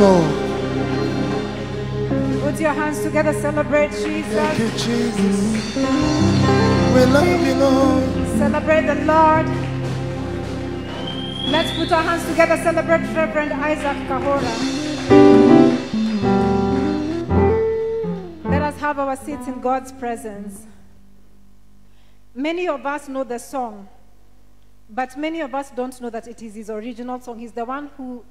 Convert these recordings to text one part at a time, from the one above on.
Lord. Put your hands together, celebrate Jesus. Thank you, Jesus. We love you, Lord. Celebrate the Lord. Let's put our hands together, celebrate Reverend Isaac Kahora. Let us have our seats in God's presence. Many of us know the song, but many of us don't know that it is his original song. He's the one who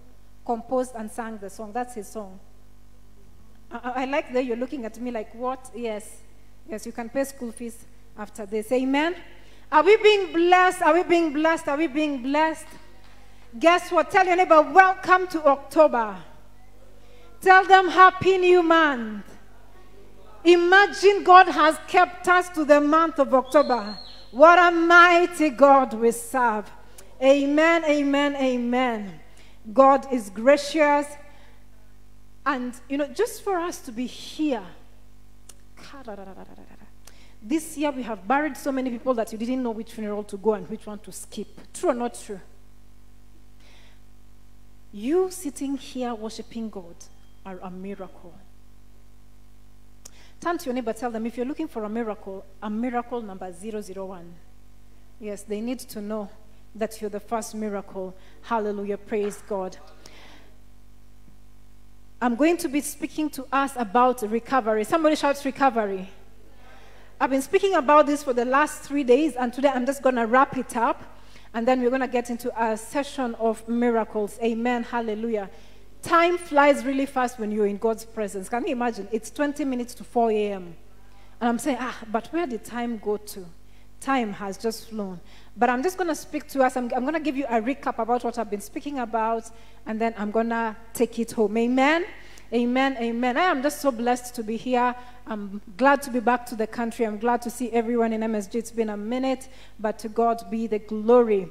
composed and sang the song. That's his song. I, I- like that you're looking at me like, what? Yes. Yes, you can pay school fees after this. Amen. Are we being blessed? Are we being blessed? Are we being blessed? Guess what? Tell your neighbor, welcome to October. Tell them, happy new month. Imagine God has kept us to the month of October. What a mighty God we serve. Amen, amen, amen. God is gracious. And, you know, just for us to be here, this year we have buried so many people that you didn't know which funeral to go and which one to skip. True or not true? You sitting here worshiping God are a miracle. Turn to your neighbor, tell them if you're looking for a miracle, a miracle number 001. Yes, they need to know that you're the first miracle. Hallelujah. Praise God. I'm going to be speaking to us about recovery. Somebody shouts recovery. I've been speaking about this for the last three days, and today I'm just going to wrap it up, and then we're going to get into a session of miracles. Amen. Hallelujah. Time flies really fast when you're in God's presence. Can you imagine? It's 20 minutes to 4 a.m. And I'm saying, ah, but where did time go to? Time has just flown. But I'm just going to speak to us. I'm, I'm going to give you a recap about what I've been speaking about, and then I'm going to take it home. Amen. Amen. Amen. I am just so blessed to be here. I'm glad to be back to the country. I'm glad to see everyone in MSG. It's been a minute, but to God be the glory.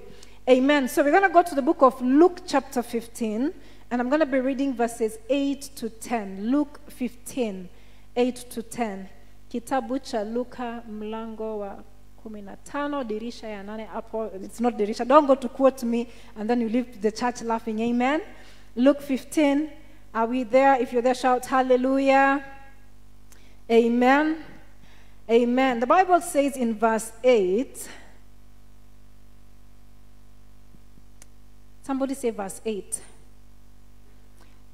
Amen. So we're going to go to the book of Luke, chapter 15, and I'm going to be reading verses 8 to 10. Luke 15, 8 to 10. Kitabu cha Luka mlango wa 15 dirisha ya nane hapo. It's not dirisha. Don't go to quote me and then you leave the church laughing. Amen. Luke 15. Are we there? If you're there, shout hallelujah. Amen. Amen. The Bible says in verse 8, somebody say verse 8.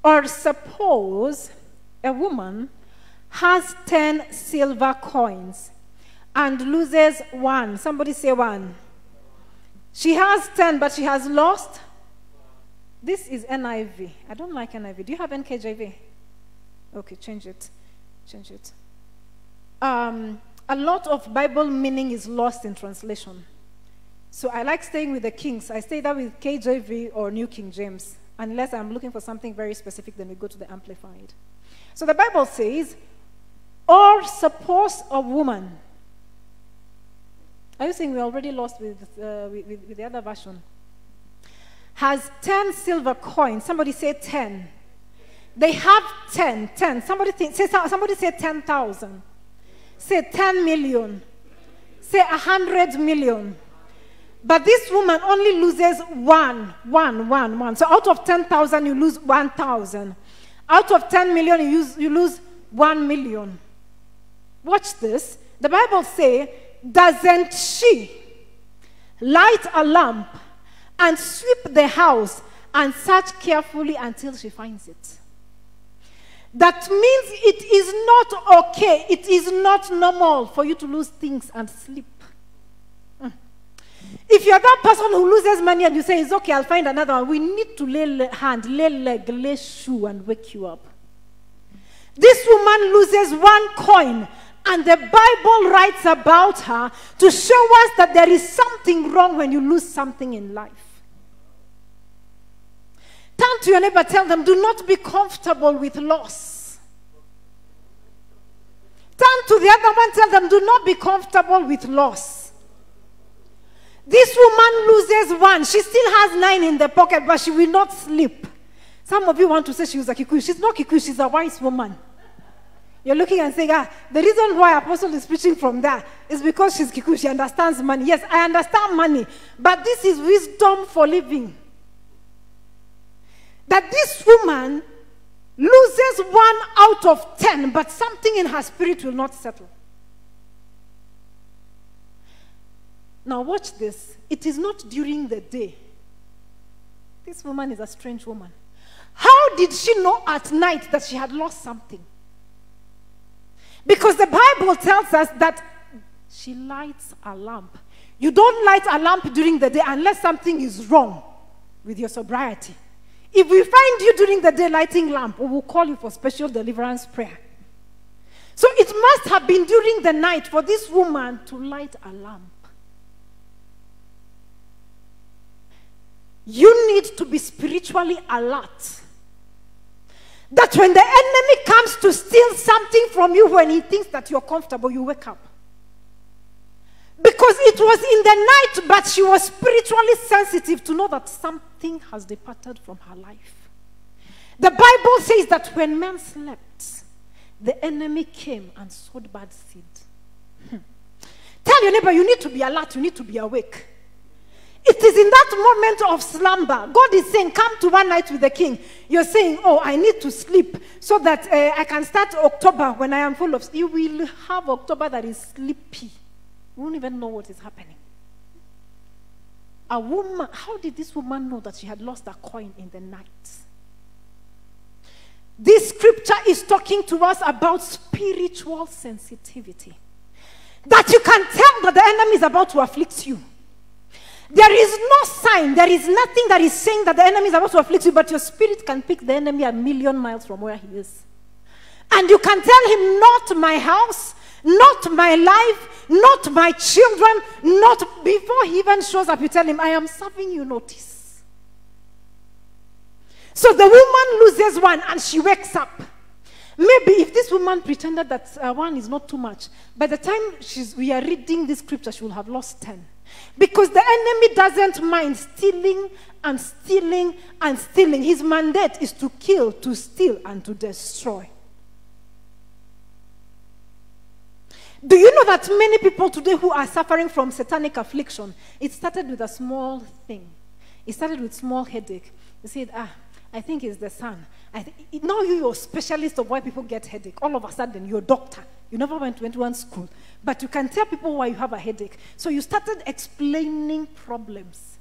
Or suppose a woman has 10 silver coins and loses one. Somebody say one. She has 10, but she has lost. This is NIV. I don't like NIV. Do you have NKJV? Okay, change it. Change it. Um, a lot of Bible meaning is lost in translation. So I like staying with the Kings. I stay there with KJV or New King James. Unless I'm looking for something very specific, then we go to the Amplified. So the Bible says, or suppose a woman. Are you saying we already lost with, uh, with, with, the other version? Has 10 silver coins. Somebody say 10. They have 10. 10. Somebody, think, say, somebody say 10,000. Say 10 million. Say 100 million. But this woman only loses one, one, one, one. So out of 10,000, you lose 1,000. Out of 10 million, you, you lose 1 million. Watch this. The Bible says, doesn't she light a lamp and sweep the house and search carefully until she finds it? That means it is not okay, it is not normal for you to lose things and sleep. Hmm. If you're that person who loses money and you say, it's okay, I'll find another one, we need to lay hand, lay leg, lay shoe, and wake you up. This woman loses one coin, and the Bible writes about her to show us that there is something wrong when you lose something in life. Turn to your neighbor, tell them, do not be comfortable with loss. Turn to the other one, tell them, do not be comfortable with loss. This woman loses one. She still has nine in the pocket, but she will not sleep. Some of you want to say she was a Kikuyu. She's not Kikuyu, she's a wise woman. You're looking and saying, ah, the reason why Apostle is preaching from there is because she's Kikuyu. She understands money. Yes, I understand money, but this is wisdom for living. That this woman loses one out of ten, but something in her spirit will not settle. Now, watch this. It is not during the day. This woman is a strange woman. How did she know at night that she had lost something? Because the Bible tells us that she lights a lamp. You don't light a lamp during the day unless something is wrong with your sobriety. If we find you during the day lighting lamp, we will call you for special deliverance prayer. So it must have been during the night for this woman to light a lamp. You need to be spiritually alert. That when the enemy comes to steal something from you when he thinks that you're comfortable, you wake up. Because it was in the night, but she was spiritually sensitive to know that something has departed from her life. The Bible says that when men slept, the enemy came and sowed bad seed. Hmm. Tell your neighbor, you need to be alert, you need to be awake. It is in that moment of slumber. God is saying, Come to one night with the king. You're saying, Oh, I need to sleep so that uh, I can start October when I am full of. You will have October that is sleepy. You won't even know what is happening. A woman, how did this woman know that she had lost a coin in the night? This scripture is talking to us about spiritual sensitivity. That you can tell that the enemy is about to afflict you. There is no sign, there is nothing that is saying that the enemy is about to afflict you, but your spirit can pick the enemy a million miles from where he is. And you can tell him, Not my house, not my life, not my children, not before he even shows up, you tell him, I am serving you notice. So the woman loses one and she wakes up. Maybe if this woman pretended that uh, one is not too much, by the time we are reading this scripture, she will have lost 10. Because the enemy doesn't mind stealing and stealing and stealing. His mandate is to kill, to steal, and to destroy. Do you know that many people today who are suffering from satanic affliction, it started with a small thing. It started with small headache. You said, ah, I think it's the sun. I th- now you're a specialist of why people get headache. All of a sudden, you're a doctor. You never went to one school. But you can tell people why you have a headache. So you started explaining problems.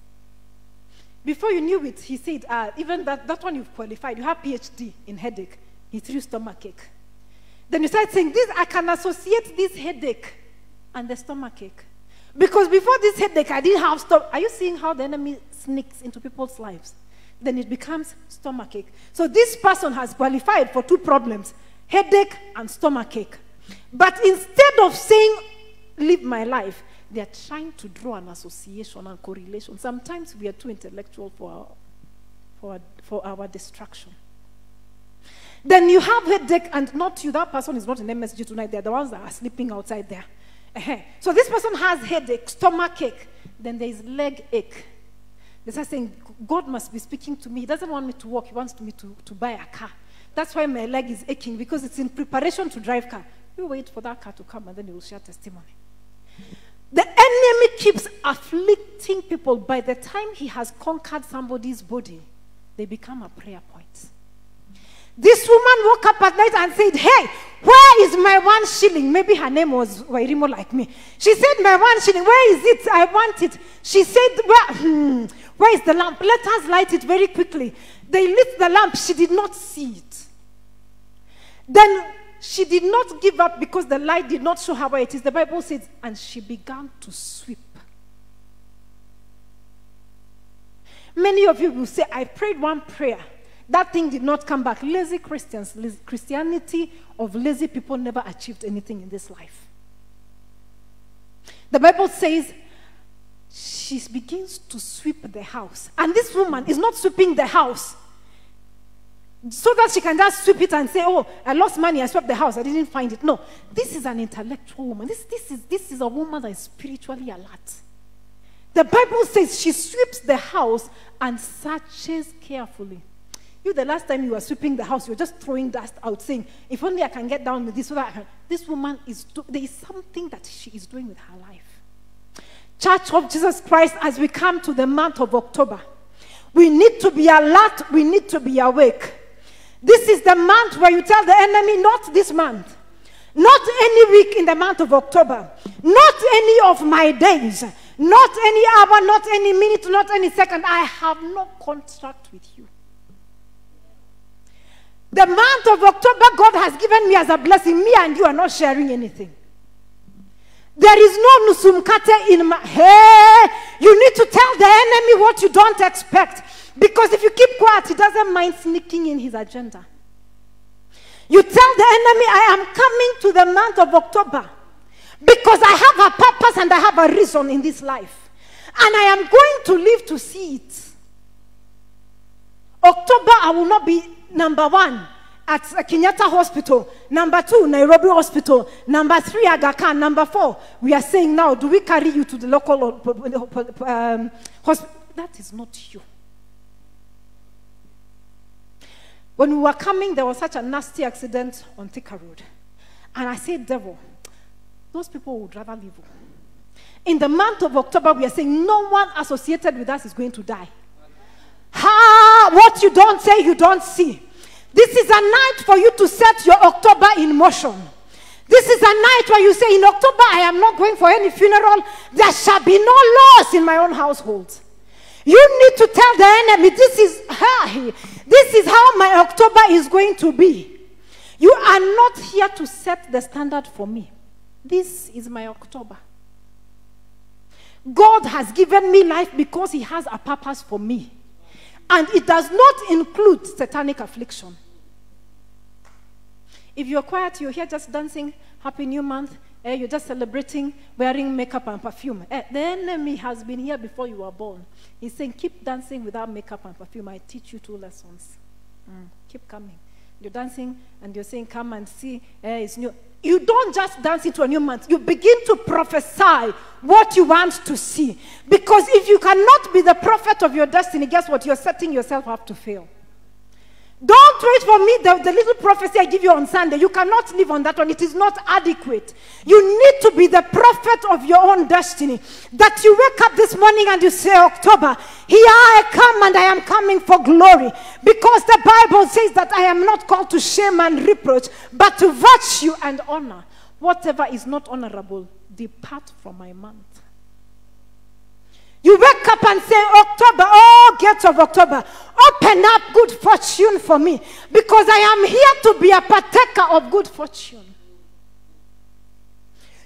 Before you knew it, he said, uh, even that, that one you've qualified, you have PhD in headache. He threw stomachache. Then you start saying, this, I can associate this headache and the stomachache. Because before this headache, I didn't have stomach. Are you seeing how the enemy sneaks into people's lives? Then it becomes stomach ache. So this person has qualified for two problems headache and stomach ache. But instead of saying, live my life, they are trying to draw an association and correlation. Sometimes we are too intellectual for our, for our, for our distraction. Then you have headache, and not you, that person is not in MSG tonight. They're the ones that are sleeping outside there. Uh-huh. So this person has headache, stomach ache, then there is leg ache. They start saying, God must be speaking to me. He doesn't want me to walk, He wants me to, to buy a car. That's why my leg is aching because it's in preparation to drive car. You wait for that car to come and then you will share testimony. The enemy keeps afflicting people. By the time he has conquered somebody's body, they become a prayer. This woman woke up at night and said, Hey, where is my one shilling? Maybe her name was Wairimu like me. She said, My one shilling, where is it? I want it. She said, Where, hmm, where is the lamp? Let us light it very quickly. They lit the lamp. She did not see it. Then she did not give up because the light did not show her where it is. The Bible says, and she began to sweep. Many of you will say, I prayed one prayer. That thing did not come back. Lazy Christians, Christianity of lazy people never achieved anything in this life. The Bible says she begins to sweep the house. And this woman is not sweeping the house so that she can just sweep it and say, Oh, I lost money, I swept the house, I didn't find it. No, this is an intellectual woman. This, this, is, this is a woman that is spiritually alert. The Bible says she sweeps the house and searches carefully. You, the last time you were sweeping the house, you were just throwing dust out, saying, If only I can get down with this, so. This woman is, do- there is something that she is doing with her life. Church of Jesus Christ, as we come to the month of October, we need to be alert, we need to be awake. This is the month where you tell the enemy, not this month, not any week in the month of October, not any of my days, not any hour, not any minute, not any second. I have no contract with you. The month of October, God has given me as a blessing. Me and you are not sharing anything. There is no nusumkate in my. Hey, you need to tell the enemy what you don't expect. Because if you keep quiet, he doesn't mind sneaking in his agenda. You tell the enemy, I am coming to the month of October because I have a purpose and I have a reason in this life. And I am going to live to see it. October, I will not be number one at Kenyatta Hospital. Number two, Nairobi Hospital. Number three, Aga Khan. Number four, we are saying now, do we carry you to the local um, hospital? That is not you. When we were coming, there was such a nasty accident on Thika Road. And I said, Devil, those people would rather live. In the month of October, we are saying no one associated with us is going to die. Ha! What you don't say, you don't see. This is a night for you to set your October in motion. This is a night where you say, In October, I am not going for any funeral. There shall be no loss in my own household. You need to tell the enemy, This is, this is how my October is going to be. You are not here to set the standard for me. This is my October. God has given me life because He has a purpose for me. And it does not include satanic affliction. If you're quiet, you're here just dancing, Happy New Month, eh, you're just celebrating, wearing makeup and perfume. Eh, the enemy has been here before you were born. He's saying, Keep dancing without makeup and perfume. I teach you two lessons. Mm, keep coming. You're dancing and you're saying, Come and see, eh, it's new. You don't just dance into a new month. You begin to prophesy what you want to see. Because if you cannot be the prophet of your destiny, guess what? You're setting yourself up to fail. Don't wait for me, the, the, little prophecy I give you on Sunday. You cannot live on that one. It is not adequate. You need to be the prophet of your own destiny. That you wake up this morning and you say, October, here I come and I am coming for glory. Because the Bible says that I am not called to shame and reproach, but to virtue and honor. Whatever is not honorable, depart from my month. You wake up and say, October, oh, gates of October, open up good fortune for me because I am here to be a partaker of good fortune.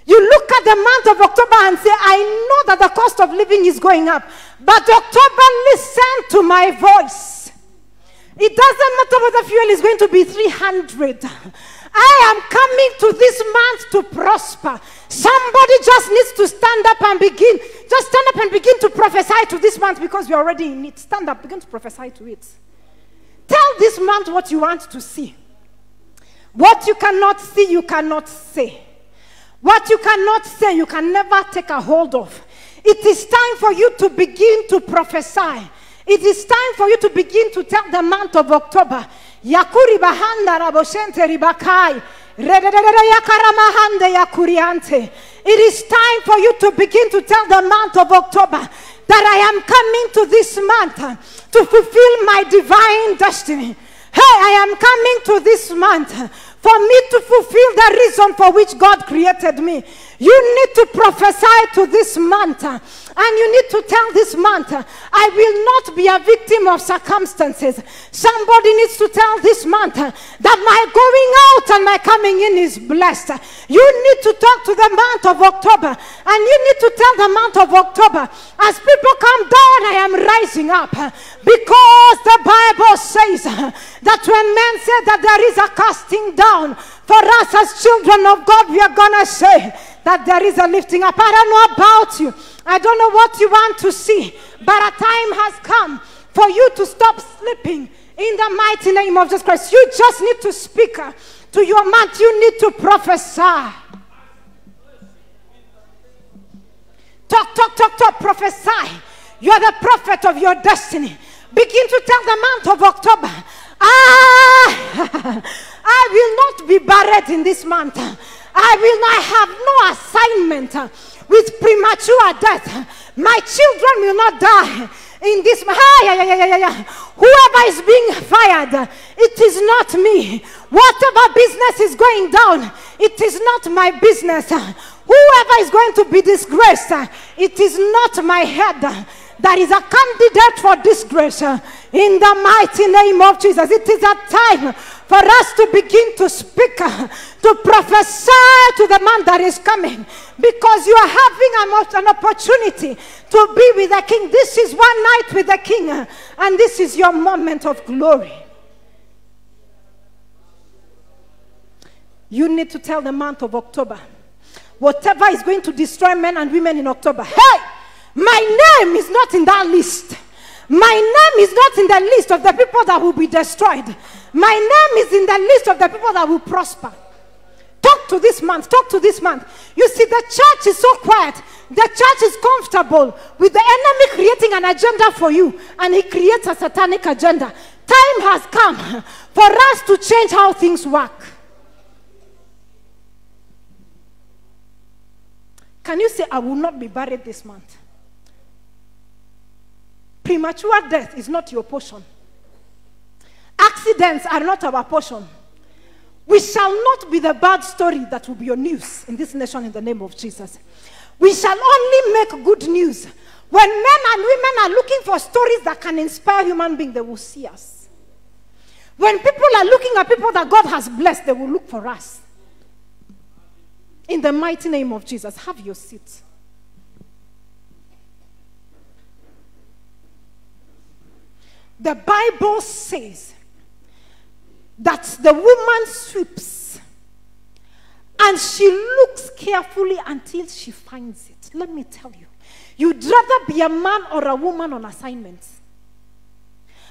You look at the month of October and say, I know that the cost of living is going up, but October, listen to my voice. It doesn't matter whether fuel is going to be 300. I am coming to this month to prosper. Somebody just needs to stand up and begin. Just stand up and begin to prophesy to this month because we're already in it. Stand up, begin to prophesy to it. Tell this month what you want to see. What you cannot see, you cannot say. What you cannot say, you can never take a hold of. It is time for you to begin to prophesy. It is time for you to begin to tell the month of October. Yakuri bahanda raboshente ribakai. It is time for you to begin to tell the month of October that I am coming to this month to fulfill my divine destiny. Hey, I am coming to this month for me to fulfill the reason for which God created me. You need to prophesy to this month uh, and you need to tell this month, uh, I will not be a victim of circumstances. Somebody needs to tell this month uh, that my going out and my coming in is blessed. You need to talk to the month of October and you need to tell the month of October, as people come down, I am rising up. Because the Bible says that when men say that there is a casting down, for us as children of God, we are to say that there is a lifting up. I don't know about you. I don't know what you want to see, but a time has come for you to stop sleeping in the mighty name of Jesus Christ. You just need to speak uh, to your mouth, you need to prophesy. Talk, talk, talk, talk, prophesy. You are the prophet of your destiny. Begin to tell the month of October. Ah, I will not be buried in this month. I will not have no assignment uh, with premature death. My children will not die in this. Ah, Whoever is being fired It is not me. Whatever business is going down, it is not my business. Whoever is going to be disgraced, it is not my head that is a candidate for disgrace in the mighty name of Jesus. It is a time for us to begin to speak, uh, to prophesy to the man that is coming because you are having an opportunity to be with the king. This is one night with the king, uh, and this is your moment of glory. You need to tell the month of October whatever is going to destroy men and women in October. Hey! My name is not in that list. My name is not in the list of the people that will be destroyed. My name is in the list of the people that will prosper. Talk to this month. Talk to this month. You see, the church is so quiet. The church is comfortable with the enemy creating an agenda for you, and he creates a satanic agenda. Time has come for us to change how things work. Can you say, I will not be buried this month? Premature death is not your portion. Accidents are not our portion. We shall not be the bad story that will be your news in this nation in the name of Jesus. We shall only make good news. When men and women are looking for stories that can inspire human beings, they will see us. When people are looking at people that God has blessed, they will look for us. In the mighty name of Jesus, have your seat. The Bible says that the woman sweeps and she looks carefully until she finds it. Let me tell you, you'd rather be a man or a woman on assignment.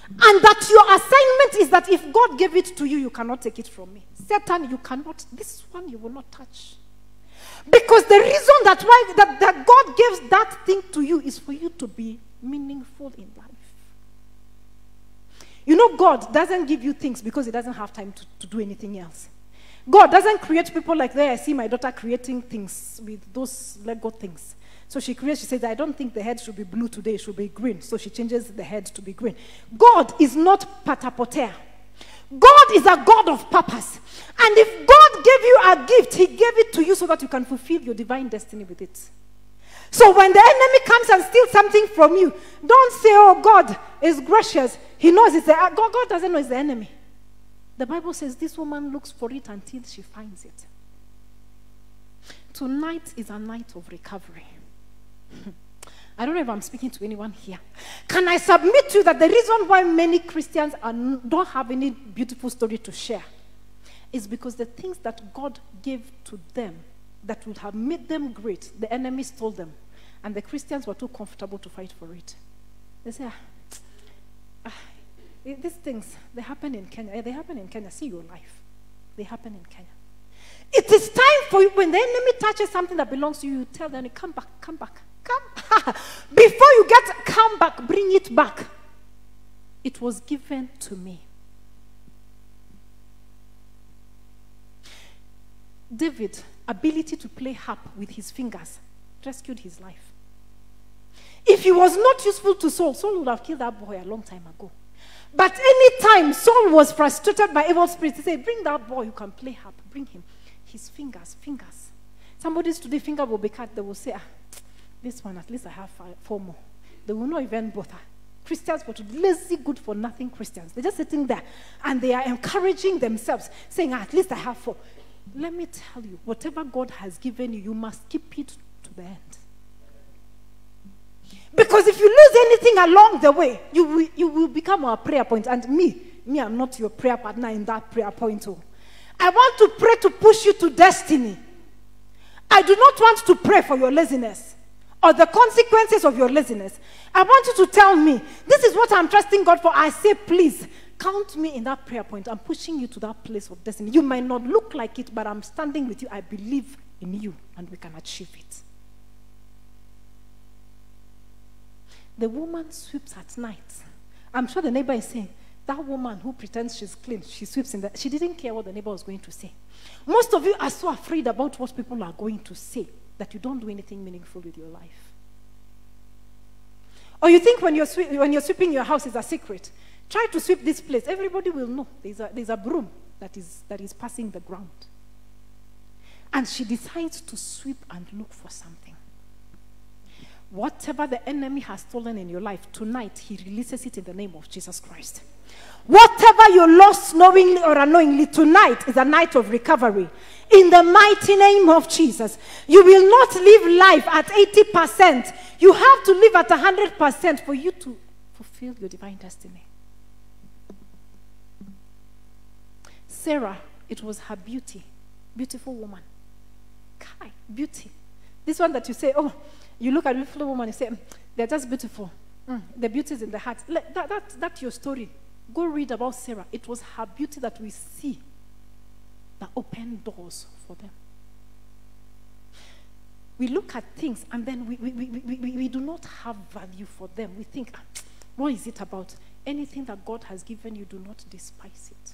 And that your assignment is that if God gave it to you, you cannot take it from me. Satan, you cannot, this one you will not touch. Because the reason that why that, that God gives that thing to you is for you to be meaningful in life. You know, God doesn't give you things because He doesn't have time to, to do anything else. God doesn't create people like there. I see my daughter creating things with those Lego things. So she creates, she says, I don't think the head should be blue today, it should be green. So she changes the head to be green. God is not patapotea. God is a God of purpose. And if God gave you a gift, He gave it to you so that you can fulfill your divine destiny with it. So when the enemy comes and steals something from you, don't say, Oh, God is gracious. He knows it's the, God, God doesn't know it's the enemy. The Bible says this woman looks for it until she finds it. Tonight is a night of recovery. I don't know if I'm speaking to anyone here. Can I submit to you that the reason why many Christians are, don't have any beautiful story to share is because the things that God gave to them that would have made them great, the enemy stole them. And the Christians were too comfortable to fight for it. They say, ah, ah, these things, they happen in Kenya. They happen in Kenya. See your life. They happen in Kenya. It is time for you, when the enemy touches something that belongs to you, you tell them, come back, come back, come. Before you get come back, bring it back. It was given to me. David, ability to play harp with his fingers, rescued his life. If he was not useful to Saul, Saul would have killed that boy a long time ago. But anytime Saul was frustrated by evil spirits, he said, Bring that boy who can play harp, bring him. His fingers, fingers. Somebody's today finger will be cut, they will say, ah, This one, at least I have four more. They will not even bother. Christians, but lazy, good for nothing Christians. They're just sitting there and they are encouraging themselves, saying, ah, At least I have four. Let me tell you, whatever God has given you, you must keep it to the end. Because if you lose anything along the way, you will, you will become our prayer point. And me, me, I'm not your prayer partner in that prayer point. Oh. I want to pray to push you to destiny. I do not want to pray for your laziness or the consequences of your laziness. I want you to tell me, this is what I'm trusting God for. I say, please, count me in that prayer point. I'm pushing you to that place of destiny. You might not look like it, but I'm standing with you. I believe in you, and we can achieve it. The woman sweeps at night. I'm sure the neighbor is saying, that woman who pretends she's clean, she sweeps in that. She didn't care what the neighbor was going to say. Most of you are so afraid about what people are going to say that you don't do anything meaningful with your life. Or you think when you're, when you're sweeping your house is a secret. Try to sweep this place. Everybody will know there's a, there's a broom that is, that is passing the ground. And she decides to sweep and look for something. Whatever the enemy has stolen in your life, tonight he releases it in the name of Jesus Christ. Whatever you lost knowingly or unknowingly, tonight is a night of recovery. In the mighty name of Jesus, you will not live life at 80%. You have to live at 100% for you to fulfill your divine destiny. Sarah, it was her beauty. Beautiful woman. Kai, beauty. This one that you say, oh, you look at beautiful woman, you say, mm, they're just beautiful. Mm, the beauty is in the heart. That, that, that's your story. Go read about Sarah. It was her beauty that we see that opened doors for them. We look at things and then we, we, we, we, we, do not have value for them. We think, ah, what is it about? Anything that God has given you, do not despise it.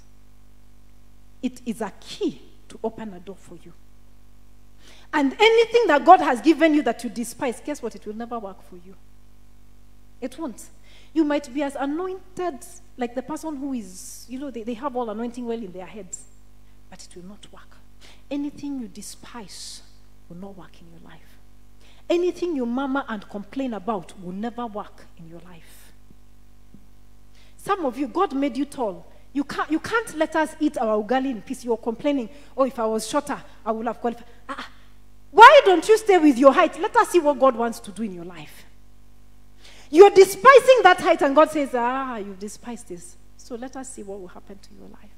It is a key to open a door for you. And anything that God has given you that you despise, guess what? It will never work for you. It won't. You might be as anointed like the person who is, you know, they, they have all anointing well in their heads, but it will not work. Anything you despise will not work in your life. Anything you murmur and complain about will never work in your life. Some of you, God made you tall. You can't, you can't let us eat our ugali in peace. You're complaining, oh, if I was shorter, I would have qualified. Ah, why don't you stay with your height? Let us see what God wants to do in your life. You're despising that height, and God says, ah, you've despised this. So let us see what will happen to your life.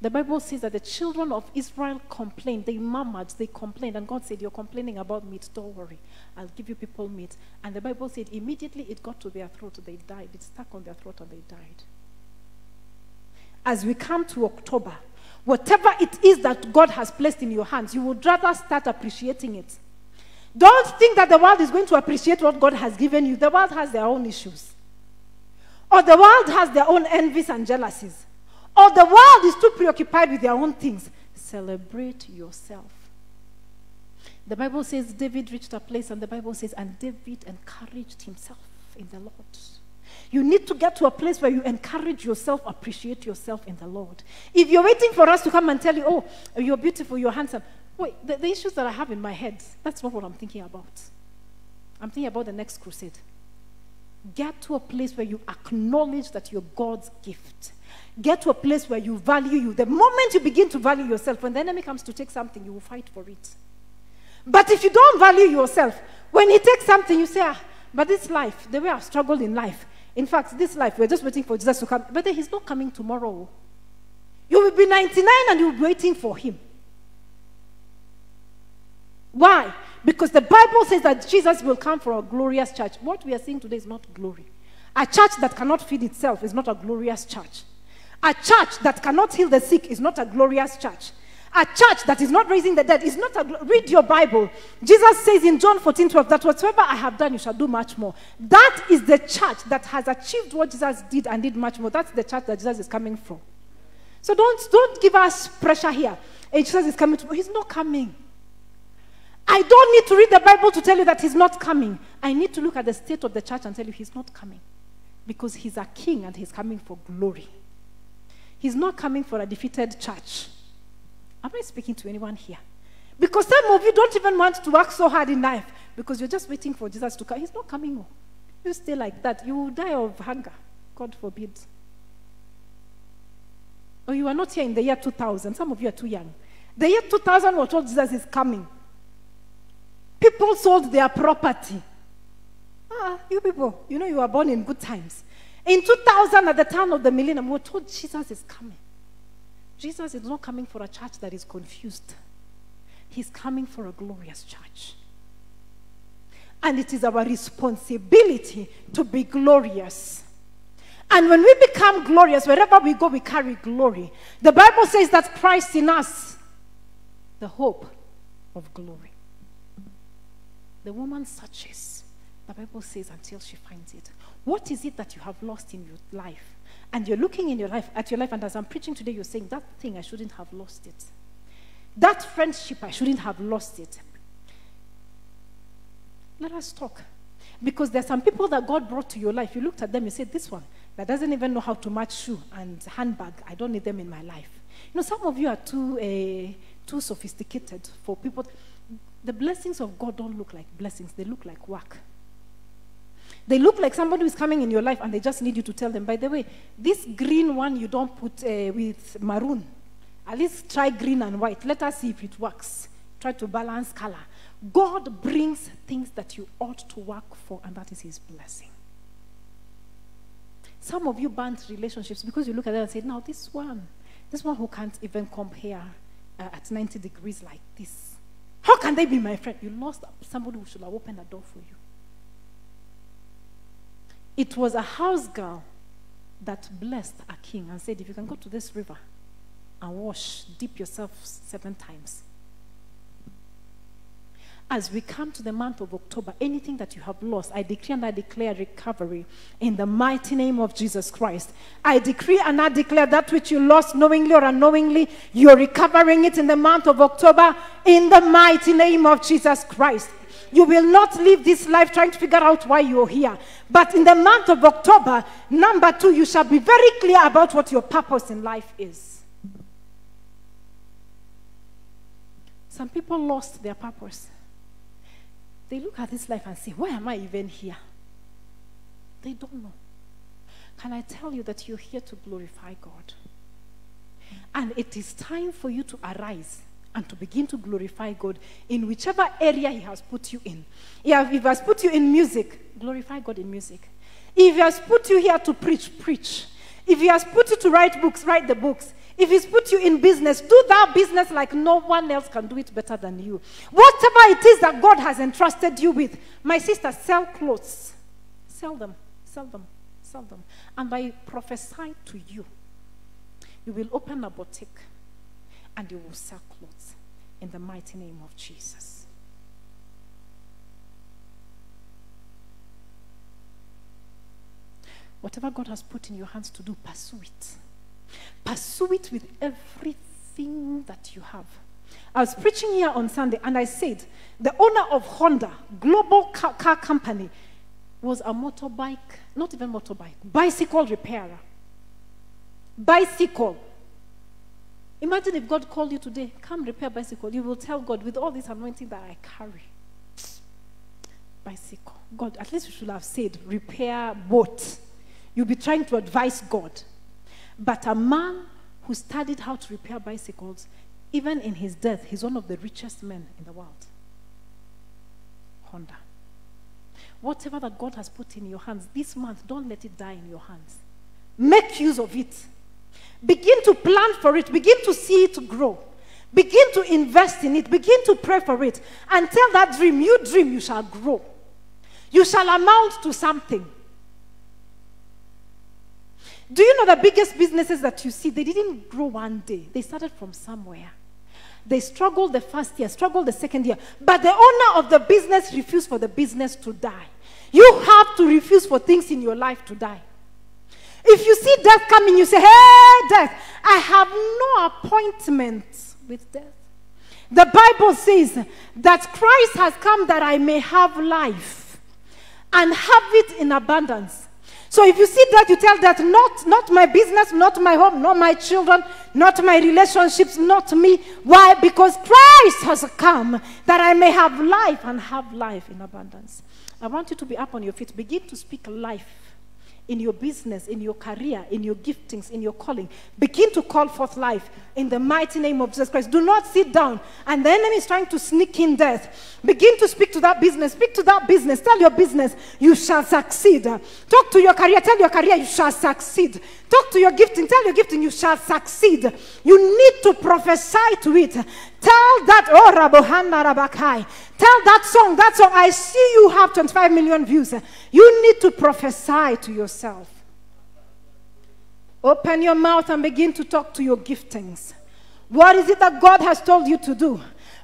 The Bible says that the children of Israel complained. They murmured, they complained. And God said, You're complaining about meat. Don't worry. I'll give you people meat. And the Bible said, immediately it got to their throat. They died. It stuck on their throat and they died as we come to October, whatever it is that God has placed in your hands, you would rather start appreciating it. Don't think that the world is going to appreciate what God has given you. The world has their own issues. Or the world has their own envies and jealousies. Or the world is too preoccupied with their own things. Celebrate yourself. The Bible says David reached a place, and the Bible says, and David encouraged himself in the Lord. You need to get to a place where you encourage yourself, appreciate yourself in the Lord. If you're waiting for us to come and tell you, oh, you're beautiful, you're handsome, wait, the, the issues that I have in my head, that's not what I'm thinking about. I'm thinking about the next crusade. Get to a place where you acknowledge that you're God's gift. Get to a place where you value you. The moment you begin to value yourself, when the enemy comes to take something, you will fight for it. But if you don't value yourself, when he takes something, you say, ah, but this life, the way I've struggled in life, in fact, this life, we're just waiting for Jesus to come. But then he's not coming tomorrow. You will be 99 and you'll be waiting for him. Why? Because the Bible says that Jesus will come for a glorious church. What we are seeing today is not glory. A church that cannot feed itself is not a glorious church. A church that cannot heal the sick is not a glorious church. A church that is not raising the dead is not a. Read your Bible. Jesus says in John 14 12 that whatsoever I have done, you shall do much more. That is the church that has achieved what Jesus did and did much more. That's the church that Jesus is coming from. So don't, don't give us pressure here. And Jesus is coming to. He's not coming. I don't need to read the Bible to tell you that he's not coming. I need to look at the state of the church and tell you he's not coming. Because he's a king and he's coming for glory. He's not coming for a defeated church. Am I speaking to anyone here? Because some of you don't even want to work so hard in life because you're just waiting for Jesus to come. He's not coming home. You stay like that, you will die of hunger. God forbid. Or you are not here in the year 2000. Some of you are too young. The year 2000 was told Jesus is coming. People sold their property. Ah, you people, you know you were born in good times. In 2000, at the turn of the millennium, we were told Jesus is coming. Jesus is not coming for a church that is confused. He's coming for a glorious church. And it is our responsibility to be glorious. And when we become glorious, wherever we go, we carry glory. The Bible says that Christ in us, the hope of glory. The woman searches, the Bible says, until she finds it. What is it that you have lost in your life? And you're looking in your life at your life, and as I'm preaching today, you're saying, That thing, I shouldn't have lost it. That friendship, I shouldn't have lost it. Let us talk. Because there's some people that God brought to your life. You looked at them, you said, This one, that doesn't even know how to match shoe and handbag. I don't need them in my life. You know, some of you are too, uh, too sophisticated for people. The blessings of God don't look like blessings, they look like work. They look like somebody who's coming in your life and they just need you to tell them, by the way, this green one you don't put uh, with maroon. At least try green and white. Let us see if it works. Try to balance color. God brings things that you ought to work for, and that is His blessing. Some of you burnt relationships because you look at them and say, Now, this one, this one who can't even compare uh, at 90 degrees like this. How can they be my friend? You lost somebody who should have opened a door for you. It was a house girl that blessed a king and said, If you can go to this river and wash, dip yourself seven times. As we come to the month of October, anything that you have lost, I decree and I declare recovery in the mighty name of Jesus Christ. I decree and I declare that which you lost knowingly or unknowingly, you're recovering it in the month of October in the mighty name of Jesus Christ. You will not live this life trying to figure out why you're here. But in the month of October, number two, you shall be very clear about what your purpose in life is. Some people lost their purpose. They look at this life and say, Why am I even here? They don't know. Can I tell you that you're here to glorify God? And it is time for you to arise and to begin to glorify God in whichever area He has put you in. If He has put you in music, glorify God in music. If He has put you here to preach, preach. If He has put you to write books, write the books. If He's put you in business, do that business like no one else can do it better than you. Whatever it is that God has entrusted you with, my sister, sell clothes. Sell them, sell them, sell them. And I prophesy to you, you will open a boutique and you will sell clothes in the mighty name of Jesus. Whatever God has put in your hands to do, pursue it. Pursue it with everything that you have. I was preaching here on Sunday and I said the owner of Honda, global car, car company, was a motorbike, not even motorbike, bicycle repairer. Bicycle. Imagine if God called you today, come repair bicycle. You will tell God, with all this anointing that I carry, bicycle. God, at least you should have said, repair boat. You'll be trying to advise God. But a man who studied how to repair bicycles, even in his death, he's one of the richest men in the world. Honda. Whatever that God has put in your hands this month, don't let it die in your hands. Make use of it. Begin to plan for it. Begin to see it grow. Begin to invest in it. Begin to pray for it. Until that dream, you dream, you shall grow. You shall amount to something. Do you know the biggest businesses that you see, they didn't grow one day. They started from somewhere. They struggled the first year, struggled the second year. But the owner of the business refused for the business to die. You have to refuse for things in your life to die. If you see death coming, you say, Hey, death, I have no appointment with death. The Bible says that Christ has come that I may have life and have it in abundance. So if you see that, you tell that not, not my business, not my home, not my children, not my relationships, not me. Why? Because Christ has come that I may have life and have life in abundance. I want you to be up on your feet. Begin to speak life in your business, in your career, in your giftings, in your calling. Begin to call forth life in the mighty name of Jesus Christ. Do not sit down and the enemy is trying to sneak in death. Begin to speak to that business. Speak to that business. Tell your business, you shall succeed. Talk to your career. Tell your career, you shall succeed. Talk to your gifting. Tell your gifting, you shall succeed. You need to prophesy to it. Tell that, oh, Rabohana Rabakai. Tell that song, that song, I see you have 25 million views. You need to prophesy to yourself. Open your mouth and begin to talk to your giftings. What is it that God has told you to do?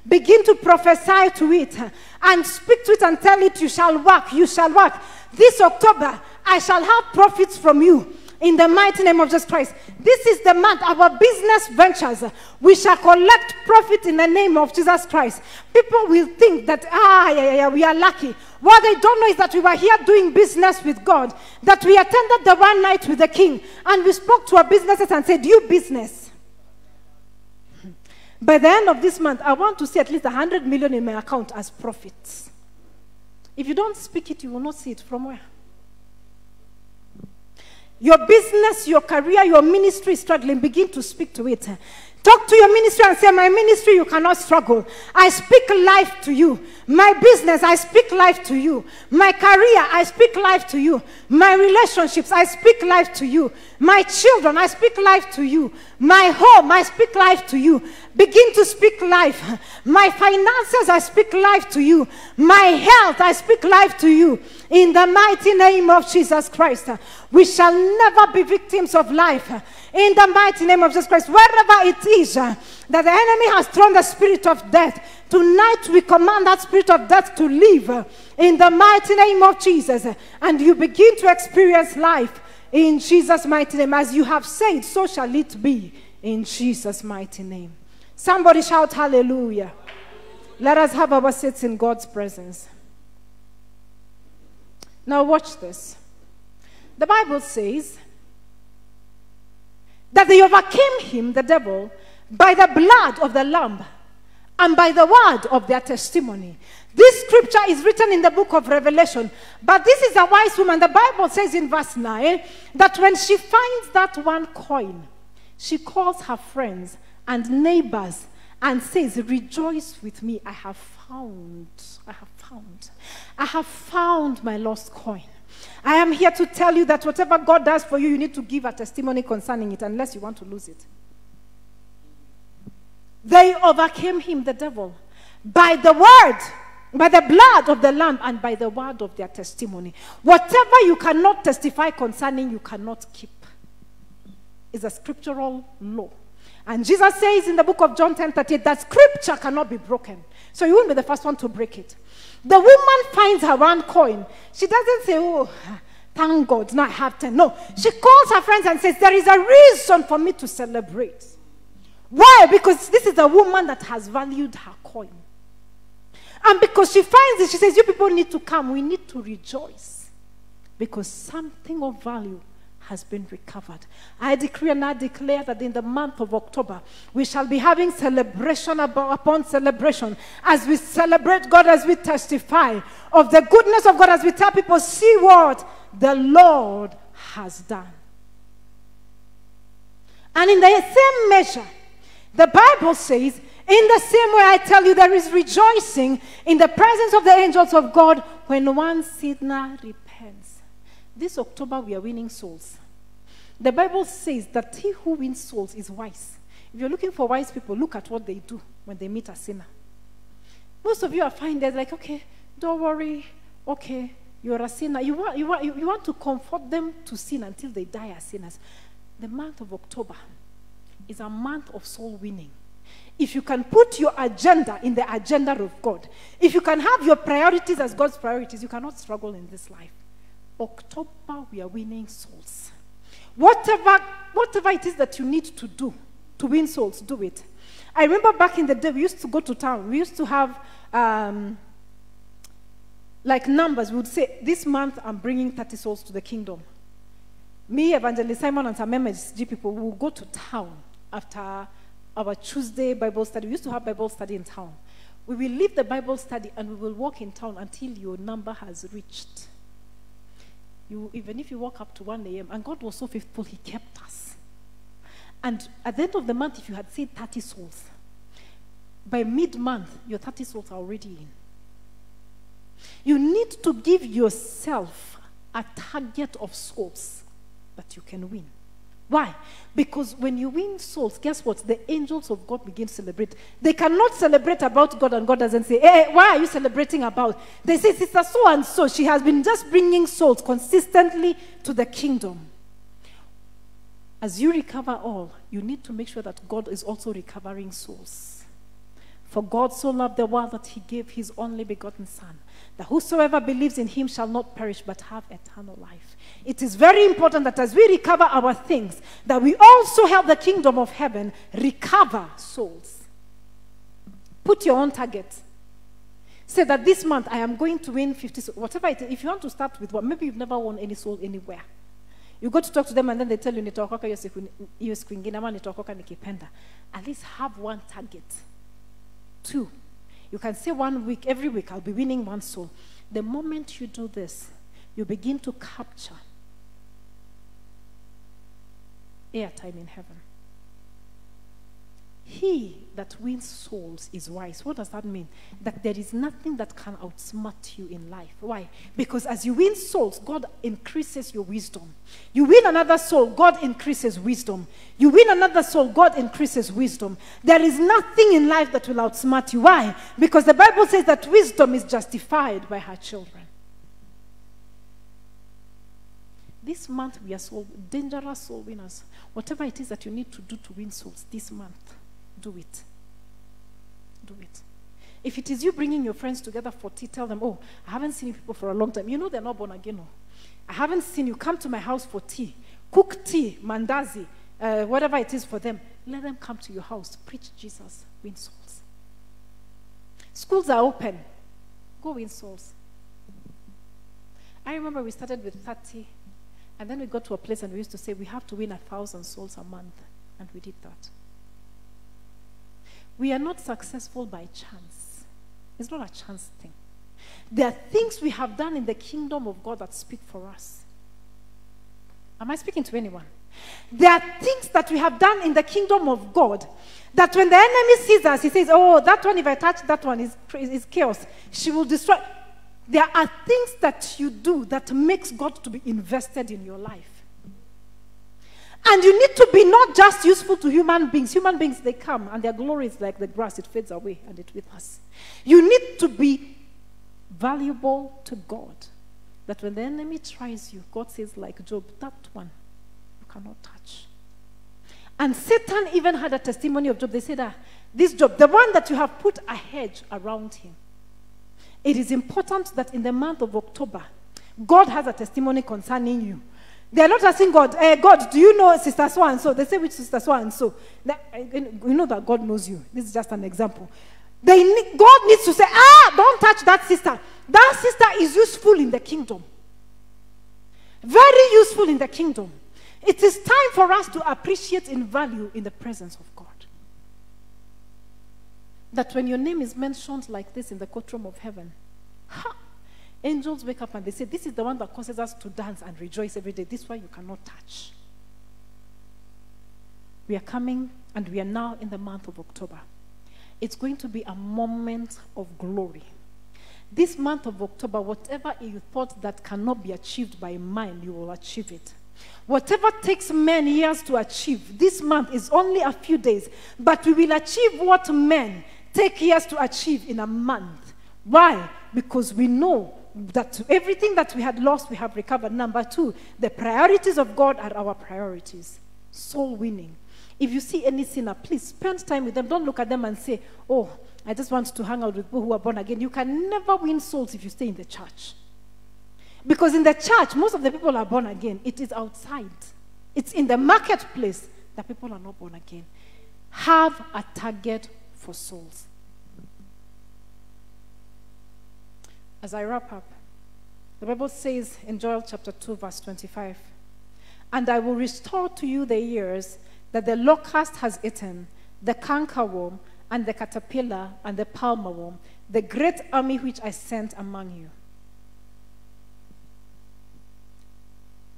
Begin to prophesy to it and speak to it and tell it, You shall work, you shall work. This October, I shall have profits from you. In the mighty name of Jesus Christ. This is the month, our business ventures. We shall collect profit in the name of Jesus Christ. People will think that, ah, yeah, yeah, yeah, we are lucky. What they don't know is that we were here doing business with God, that we attended the one night with the king, and we spoke to our businesses and said, You business. By the end of this month, I want to see at least 100 million in my account as profits. If you don't speak it, you will not see it from where? Your business, your career, your ministry is struggling. Begin to speak to it. Talk to your ministry and say, My ministry, you cannot struggle. I speak life to you. My business, I speak life to you. My career, I speak life to you. My relationships, I speak life to you. My children, I speak life to you. My home, I speak life to you. Begin to speak life. My finances, I speak life to you. My health, I speak life to you. In the mighty name of Jesus Christ, we shall never be victims of life in the mighty name of Jesus Christ. Wherever it is that the enemy has thrown the spirit of death, tonight we command that spirit of death to leave in the mighty name of Jesus. And you begin to experience life in Jesus' mighty name. As you have said, so shall it be in Jesus' mighty name. Somebody shout hallelujah. Let us have our seats in God's presence. Now, watch this. The Bible says, that they overcame him, the devil, by the blood of the Lamb and by the word of their testimony. This scripture is written in the book of Revelation, but this is a wise woman. The Bible says in verse 9 that when she finds that one coin, she calls her friends and neighbors and says, Rejoice with me, I have found, I have found, I have found my lost coin. I am here to tell you that whatever God does for you, you need to give a testimony concerning it unless you want to lose it. They overcame him, the devil, by the word, by the blood of the Lamb, and by the word of their testimony. Whatever you cannot testify concerning, you cannot keep. Is a scriptural law. And Jesus says in the book of John 10 38 that scripture cannot be broken. So you won't be the first one to break it. The woman finds her one coin. She doesn't say, Oh, thank God, now I have 10. No, she calls her friends and says, There is a reason for me to celebrate. Why? Because this is a woman that has valued her coin. And because she finds it, she says, You people need to come. We need to rejoice. Because something of value has been recovered. I decree and I declare that in the month of October, we shall be having celebration upon celebration as we celebrate God, as we testify of the goodness of God, as we tell people, see what the Lord has done. And in the same measure, the Bible says, in the same way, I tell you, there is rejoicing in the presence of the angels of God when one sinner repents. This October, we are winning souls. The Bible says that he who wins souls is wise. If you're looking for wise people, look at what they do when they meet a sinner. Most of you are fine. They're like, okay, don't worry. Okay, you're a sinner. You want, you, want, you want to comfort them to sin until they die as sinners. The month of October is a month of soul winning. If you can put your agenda in the agenda of God, if you can have your priorities as God's priorities, you cannot struggle in this life. October, we are winning souls. Whatever, whatever it is that you need to do to win souls, do it. I remember back in the day, we used to go to town. We used to have um, like numbers. We would say, This month I'm bringing 30 souls to the kingdom. Me, Evangelist Simon, and some MSG people we will go to town after our Tuesday Bible study. We used to have Bible study in town. We will leave the Bible study and we will walk in town until your number has reached you, even if you walk up to 1 a.m., and God was so faithful, He kept us. And at the end of the month, if you had said 30 souls, by mid month, your 30 souls are already in. You need to give yourself a target of souls that you can win. Why? Because when you win souls, guess what? The angels of God begin to celebrate. They cannot celebrate about God, and God doesn't say, Hey, why are you celebrating about? They say, Sister so and so, she has been just bringing souls consistently to the kingdom. As you recover all, you need to make sure that God is also recovering souls. For God so loved the world that he gave his only begotten Son, that whosoever believes in him shall not perish but have eternal life. It is very important that as we recover our things, that we also help the kingdom of heaven recover souls. Put your own target. Say that this month I am going to win 50 souls. Whatever it is, if you want to start with one, maybe you've never won any soul anywhere. You go to talk to them and then they tell you. At least have one target. Two, you can say one week, every week I'll be winning one soul. The moment you do this, you begin to capture airtime in heaven. He that wins souls is wise. What does that mean? That there is nothing that can outsmart you in life. Why? Because as you win souls, God increases your wisdom. You win another soul, God increases wisdom. You win another soul, God increases wisdom. There is nothing in life that will outsmart you. Why? Because the Bible says that wisdom is justified by her children. This month we are soul, dangerous soul winners. Whatever it is that you need to do to win souls this month, do it. Do it. If it is you bringing your friends together for tea, tell them, oh, I haven't seen you people for a long time. You know they're not born again. No. I haven't seen you. Come to my house for tea. Cook tea, mandazi, uh, whatever it is for them. Let them come to your house. Preach Jesus. Win souls. Schools are open. Go win souls. I remember we started with 30, and then we got to a place and we used to say we have to win a thousand souls a month. And we did that. We are not successful by chance. It's not a chance thing. There are things we have done in the kingdom of God that speak for us. Am I speaking to anyone? There are things that we have done in the kingdom of God that when the enemy sees us, he says, Oh, that one, if I touch that one, is, is chaos. She will destroy. There are things that you do that makes God to be invested in your life. And you need to be not just useful to human beings. Human beings, they come and their glory is like the grass, it fades away and it with us. You need to be valuable to God. That when the enemy tries you, God says, like Job, that one you cannot touch. And Satan even had a testimony of Job. They said, ah, this Job, the one that you have put a hedge around him. It is important that in the month of October, God has a testimony concerning you. They're not asking God, eh, God, do you know Sister So and so? They say, which Sister So and so? You know that God knows you. This is just an example. They need, God needs to say, ah, don't touch that sister. That sister is useful in the kingdom. Very useful in the kingdom. It is time for us to appreciate in value in the presence of. That when your name is mentioned like this in the courtroom of heaven, ha, angels wake up and they say, This is the one that causes us to dance and rejoice every day. This one you cannot touch. We are coming and we are now in the month of October. It's going to be a moment of glory. This month of October, whatever you thought that cannot be achieved by mind, you will achieve it. Whatever takes men years to achieve, this month is only a few days, but we will achieve what men take years to achieve in a month. Why? Because we know that everything that we had lost, we have recovered. Number two, the priorities of God are our priorities. Soul winning. If you see any sinner, please spend time with them. Don't look at them and say, Oh, I just want to hang out with people who are born again. You can never win souls if you stay in the church. Because in the church, most of the people are born again. It is outside, it's in the marketplace that people are not born again. Have a target for souls. As I wrap up, the Bible says in Joel chapter 2, verse 25, And I will restore to you the years that the locust has eaten, the cankerworm, and the caterpillar, and the palmer worm, the great army which I sent among you.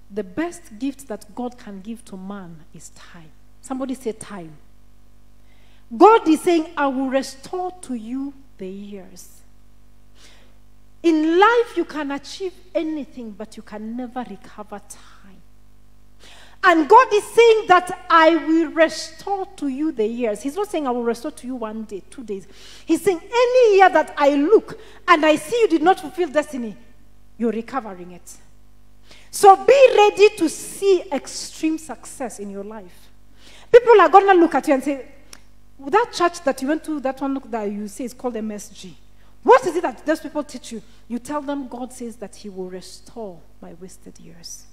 The best gift that God can give to man is time. Somebody say time. God is saying, I will restore to you the years. In life, you can achieve anything, but you can never recover time. And God is saying that I will restore to you the years. He's not saying I will restore to you one day, two days. He's saying any year that I look and I see you did not fulfill destiny, you're recovering it. So be ready to see extreme success in your life. People are going to look at you and say, that church that you went to, that one that you say is called MSG. What is it that those people teach you? You tell them God says that He will restore my wasted years.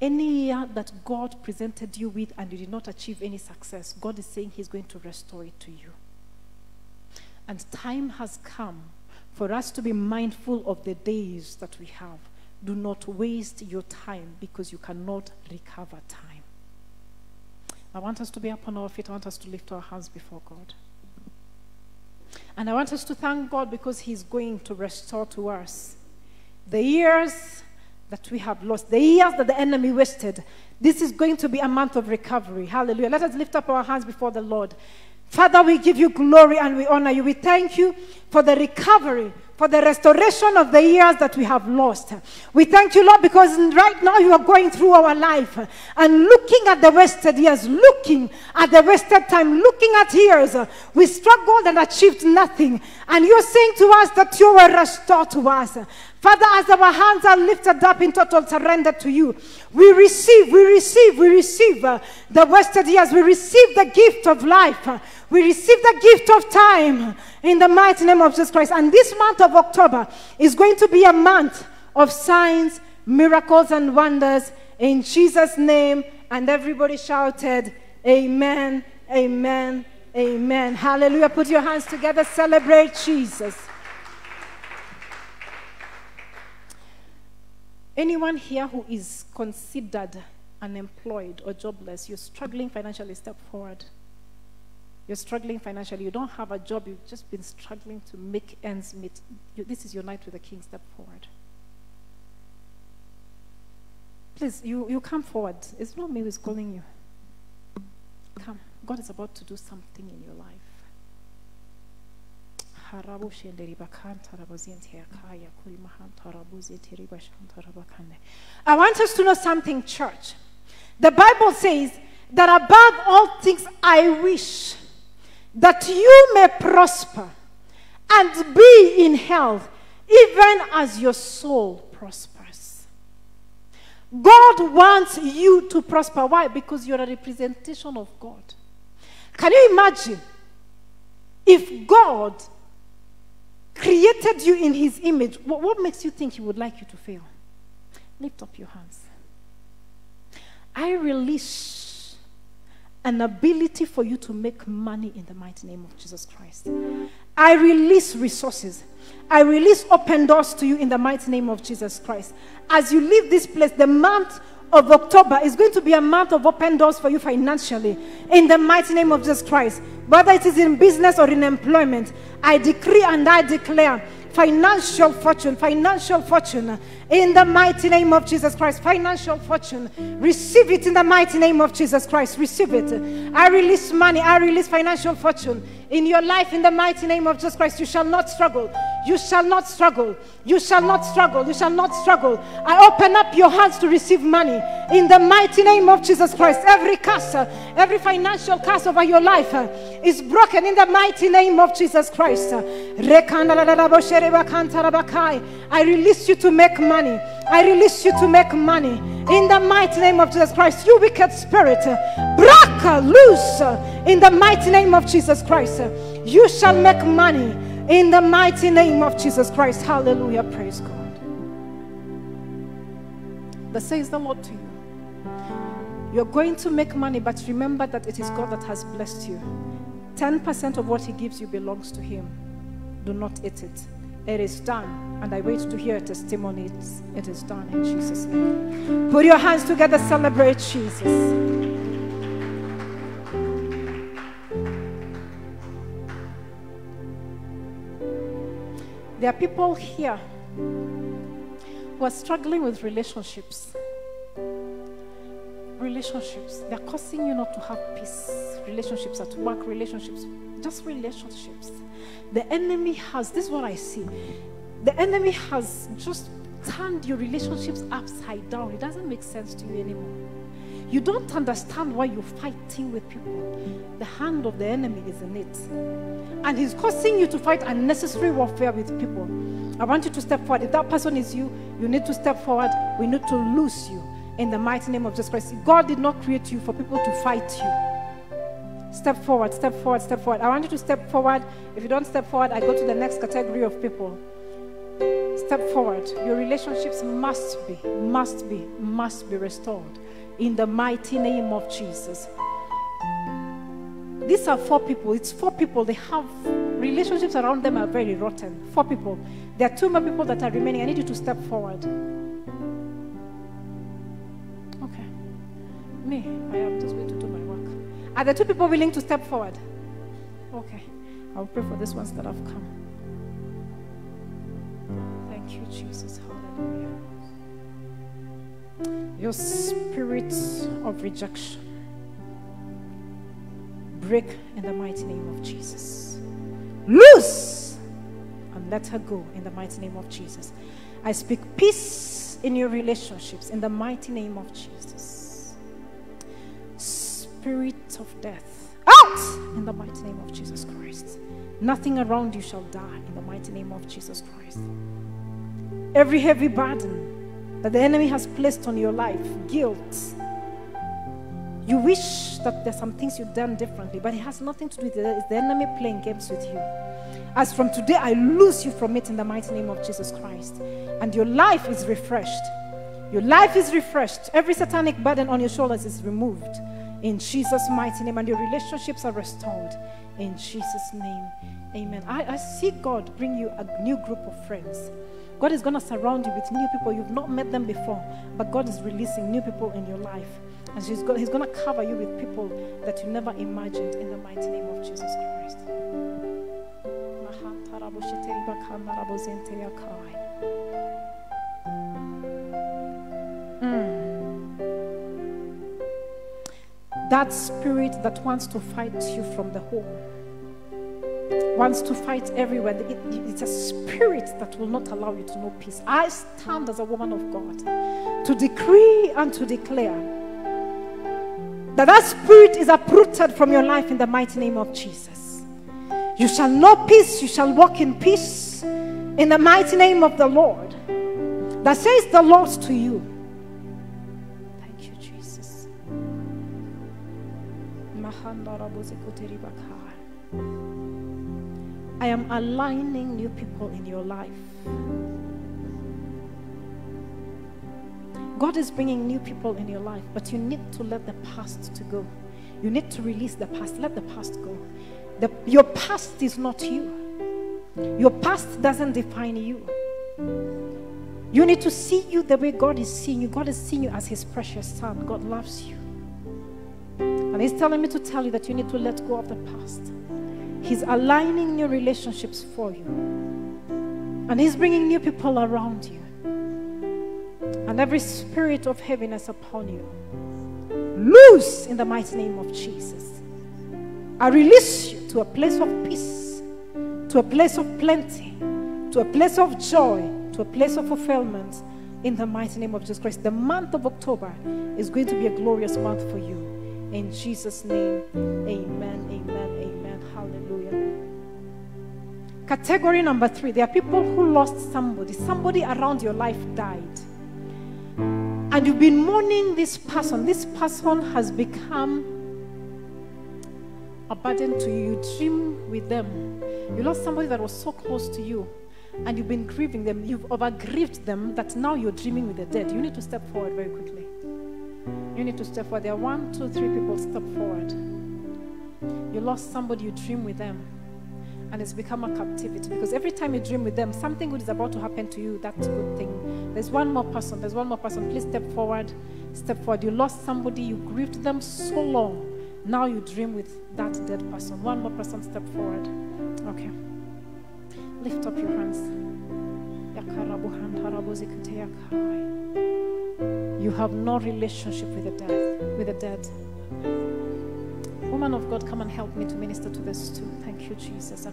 Any year that God presented you with and you did not achieve any success, God is saying He's going to restore it to you. And time has come for us to be mindful of the days that we have. Do not waste your time because you cannot recover time. I want us to be up on our feet. I want us to lift our hands before God. And I want us to thank God because He's going to restore to us the years that we have lost, the years that the enemy wasted. This is going to be a month of recovery. Hallelujah. Let us lift up our hands before the Lord. Father, we give you glory and we honor you. We thank you for the recovery for the restoration of the years that we have lost. We thank you, Lord, because right now you are going through our life and looking at the wasted years, looking at the wasted time, looking at years. We struggled and achieved nothing. And you're saying to us that you will restore to us. Father, as our hands are lifted up in total surrender to you, we receive, we receive, we receive uh, the wasted years. We receive the gift of life. We receive the gift of time in the mighty name of Jesus Christ. And this month of October is going to be a month of signs, miracles, and wonders in Jesus' name. And everybody shouted, Amen, Amen, Amen. Hallelujah. Put your hands together, celebrate Jesus. Anyone here who is considered unemployed or jobless, you're struggling financially, step forward. You're struggling financially, you don't have a job, you've just been struggling to make ends meet. You, this is your night with the king. Step forward. Please, you, you come forward. It's not me who's calling you. Come. God is about to do something in your life. I want us to know something, church. The Bible says that above all things, I wish that you may prosper and be in health, even as your soul prospers. God wants you to prosper. Why? Because you're a representation of God. Can you imagine if God created you in his image? What, what makes you think he would like you to fail? Lift up your hands. I release an ability for you to make money in the mighty name of Jesus Christ. I release resources. I release open doors to you in the mighty name of Jesus Christ. As you leave this place, the month of October is going to be a month of open doors for you financially in the mighty name of Jesus Christ. Whether it is in business or in employment, I decree and I declare financial fortune, financial fortune in the mighty name of Jesus Christ. Financial fortune, receive it in the mighty name of Jesus Christ. Receive it. I release money, I release financial fortune in your life in the mighty name of Jesus Christ. You shall not struggle. You shall not struggle. You shall not struggle. You shall not struggle. I open up your hands to receive money in the mighty name of Jesus Christ. Every curse, every financial curse over your life uh, is broken in the mighty name of Jesus Christ. I release you to make money. I release you to make money in the mighty name of Jesus Christ. You wicked spirit, break loose in the mighty name of Jesus Christ. You shall make money in the mighty name of Jesus Christ. Hallelujah. Praise God. That says the Lord to you. You're going to make money, but remember that it is God that has blessed you. 10% of what He gives you belongs to Him. Do not eat it. It is done. And I wait to hear testimonies. It is done in Jesus' name. Put your hands together, celebrate Jesus. There are people here who are struggling with relationships. Relationships. They're causing you not to have peace. Relationships at work, relationships, just relationships. The enemy has, this is what I see. The enemy has just turned your relationships upside down. It doesn't make sense to you anymore. You don't understand why you're fighting with people. The hand of the enemy is in it. And he's causing you to fight unnecessary warfare with people. I want you to step forward. If that person is you, you need to step forward. We need to lose you in the mighty name of Jesus Christ. God did not create you for people to fight you. Step forward, step forward, step forward. I want you to step forward. If you don't step forward, I go to the next category of people. Step forward. Your relationships must be, must be, must be restored in the mighty name of Jesus. These are four people. It's four people. They have relationships around them are very rotten. Four people. There are two more people that are remaining. I need you to step forward. Okay. Me, I am just going Are the two people willing to step forward? Okay. I'll pray for these ones that have come. Thank you, Jesus. Hallelujah. Your spirit of rejection break in the mighty name of Jesus. Loose and let her go in the mighty name of Jesus. I speak peace in your relationships in the mighty name of Jesus. Spirit of death, out in the mighty name of Jesus Christ. Nothing around you shall die in the mighty name of Jesus Christ. Every heavy burden that the enemy has placed on your life, guilt, you wish that there's some things you've done differently, but it has nothing to do with it. It's the enemy playing games with you. As from today, I lose you from it in the mighty name of Jesus Christ. And your life is refreshed. Your life is refreshed. Every satanic burden on your shoulders is removed in Jesus' mighty name, and your relationships are restored in Jesus' name. Amen. I, I see God bring you a new group of friends. God is going to surround you with new people. You've not met them before, but God is releasing new people in your life. And he's going, to cover you with people that you never imagined in the mighty name of Jesus Christ. Mm. That spirit that wants to fight you from the home wants to fight everywhere. It, it's a spirit that will not allow you to know peace. I stand as a woman of God to decree and to declare that that spirit is uprooted from your life in the mighty name of Jesus. You shall know peace, you shall walk in peace in the mighty name of the Lord. That says the Lord to you. I am aligning new people in your life. God is bringing new people in your life, but you need to let the past to go. You need to release the past. Let the past go. The, your past is not you. Your past doesn't define you. You need to see you the way God is seeing you. God is seeing you as His precious Son. God loves you. And He's telling me to tell you that you need to let go of the past. He's aligning new relationships for you. And He's bringing new people around you. And every spirit of heaviness upon you, loose in the mighty name of Jesus. I release you to a place of peace, to a place of plenty, to a place of joy, to a place of fulfillment in the mighty name of Jesus Christ. The month of October is going to be a glorious month for you. In Jesus' name, amen, amen, amen. Hallelujah. Category number three there are people who lost somebody, somebody around your life died. And you've been mourning this person. This person has become a burden to you. You dream with them. You lost somebody that was so close to you, and you've been grieving them. You've overgrieved them that now you're dreaming with the dead. You need to step forward very quickly. You need to step forward. There are one, two, three people. Step forward. You lost somebody, you dream with them and it's become a captivity because every time you dream with them, something good is about to happen to you. That's a good thing. There's one more person. There's one more person. Please step forward. Step forward. You lost somebody. You grieved them so long. Now you dream with that dead person. One more person. Step forward. Okay. Lift up your hands. You have no relationship with the dead. With the dead. Woman of God, come and help me to minister to this too. Thank you, Jesus.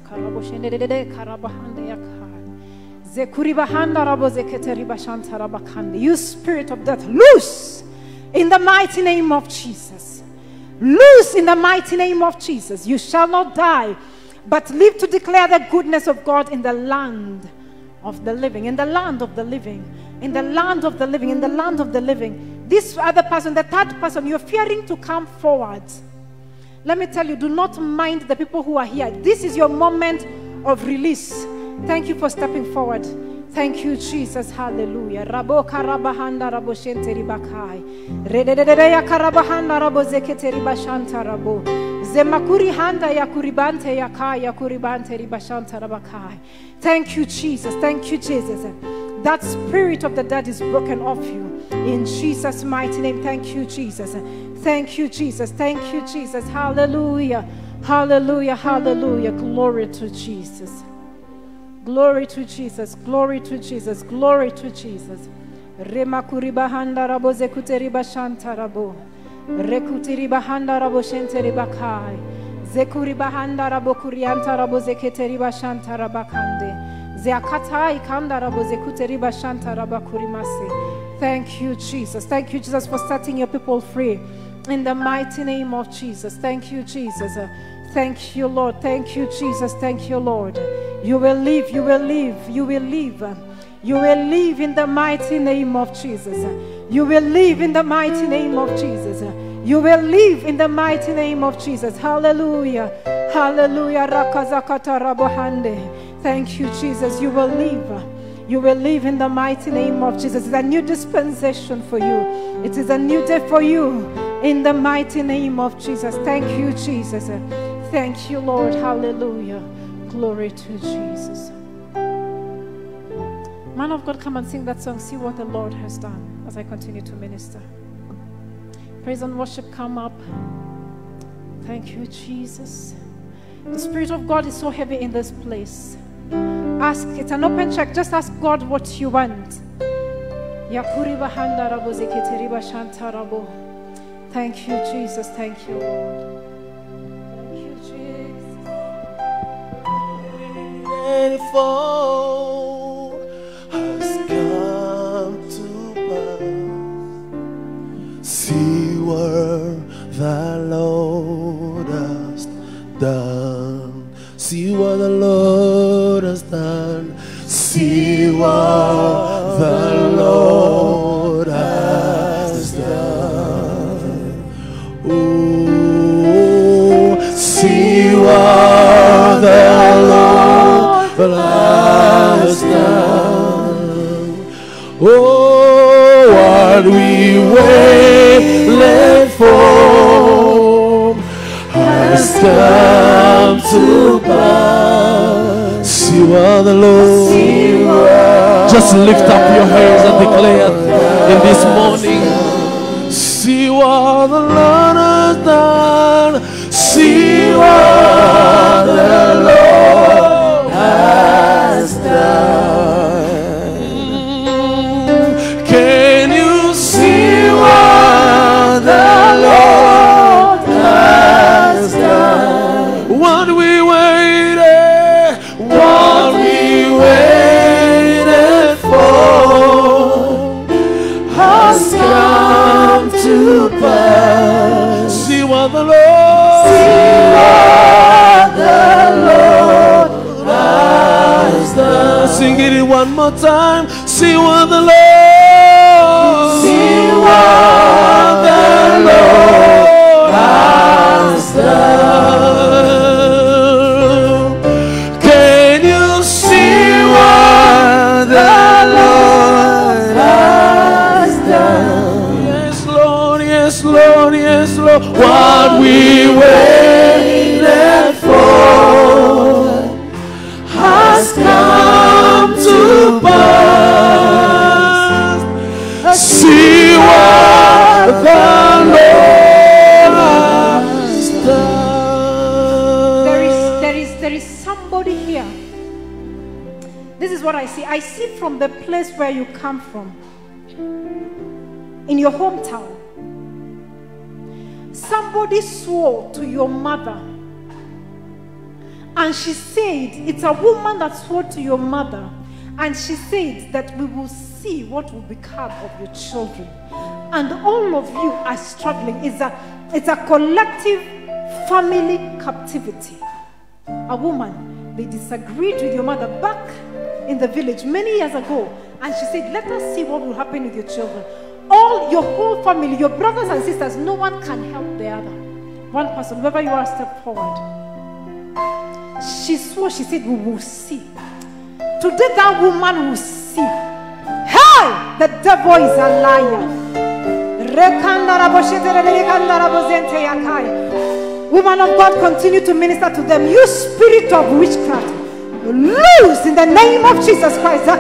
You spirit of death, loose in the mighty name of Jesus. Loose in the mighty name of Jesus. You shall not die, but live to declare the goodness of God in the land of the living. In the land of the living. In the land of the living. In the land of the living. This other person, the third person, you're fearing to come forward Let me tell you, do not mind the people who are here. This is your moment of release. Thank you for stepping forward. Thank you, Jesus. Hallelujah. Zemakuri handa ya kuribante ya kai ya kuribante ribashanta rabakai. Thank you, Jesus. Thank you, Jesus. That spirit of the dead is broken off you. In Jesus' mighty name. Thank you, Jesus. Thank you, Jesus. Thank you, Jesus. Hallelujah. Hallelujah. Hallelujah. Glory to Jesus. Glory to Jesus. Glory to Jesus. Glory to Jesus. Rema kuriba handa rabo zekute riba shanta rabo. Rekuti riba handa rabo shente riba kai. Zekuri bahanda rabo kurianta rabo zekete riba shanta rabakande. Zeakata ikanda rabo zekute riba shanta rabakurimase. Thank you, Jesus. Thank you, Jesus, for setting your people free. In the mighty name of Jesus. Thank you, Jesus. Thank you, Lord. Thank you, Jesus. Thank you, Lord. You will live. You will live. You will live. You will live in the mighty name of Jesus. You will live in the mighty name of Jesus. You will live in the mighty name of Jesus. Hallelujah. Hallelujah. Thank you, Jesus. You will live. You will live in the mighty name of Jesus. It's a new dispensation for you. It is a new day for you in the mighty name of Jesus. Thank you, Jesus. Thank you, Lord. Hallelujah. Glory to Jesus. Man of God, come and sing that song. See what the Lord has done as I continue to minister. Praise and worship, come up. Thank you, Jesus. The Spirit of God is so heavy in this place. Ask, it's an open check. Just ask God what you want. Thank you, Jesus. Thank you, Lord. Thank you, Jesus. What the Lord has done. See what the Lord has done. Oh, see what the Lord has done. Oh, what we waited for come to pass. See what the Lord. Just lift up your hands and declare in this morning. See what the Lord has done. See what the Lord has done. One more time. See what the Lord, see what the Lord has done. Can you see what the Lord has done? Yes, Lord, yes, Lord, yes, Lord. What we waited for has come what I see. I see from the place where you come from, in your hometown. Somebody swore to your mother, and she said, It's a woman that swore to your mother, and she said that we will see what will become of your children. And all of you are struggling. It's a, it's a collective family captivity a woman, they disagreed with your mother back in the village many years ago. And she said, Let us see what will happen with your children. All your whole family, your brothers and sisters, no one can help the other. One person, whoever you are, step forward. She swore, she said, We will see. Today, that woman will see. Hey, the devil is a liar. Woman of God, continue to minister to them. You spirit of witchcraft, loose in the name of Jesus Christ. See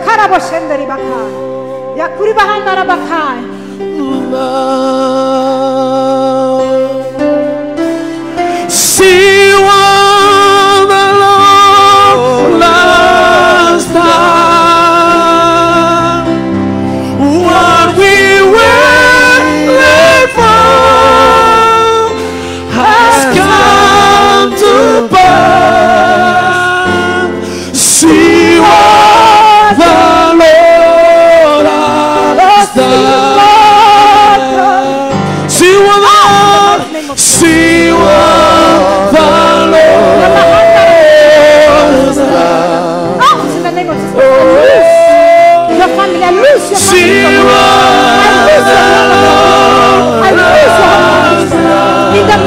Name of Jesus. Loose your family. I loose your family. I loose your. In the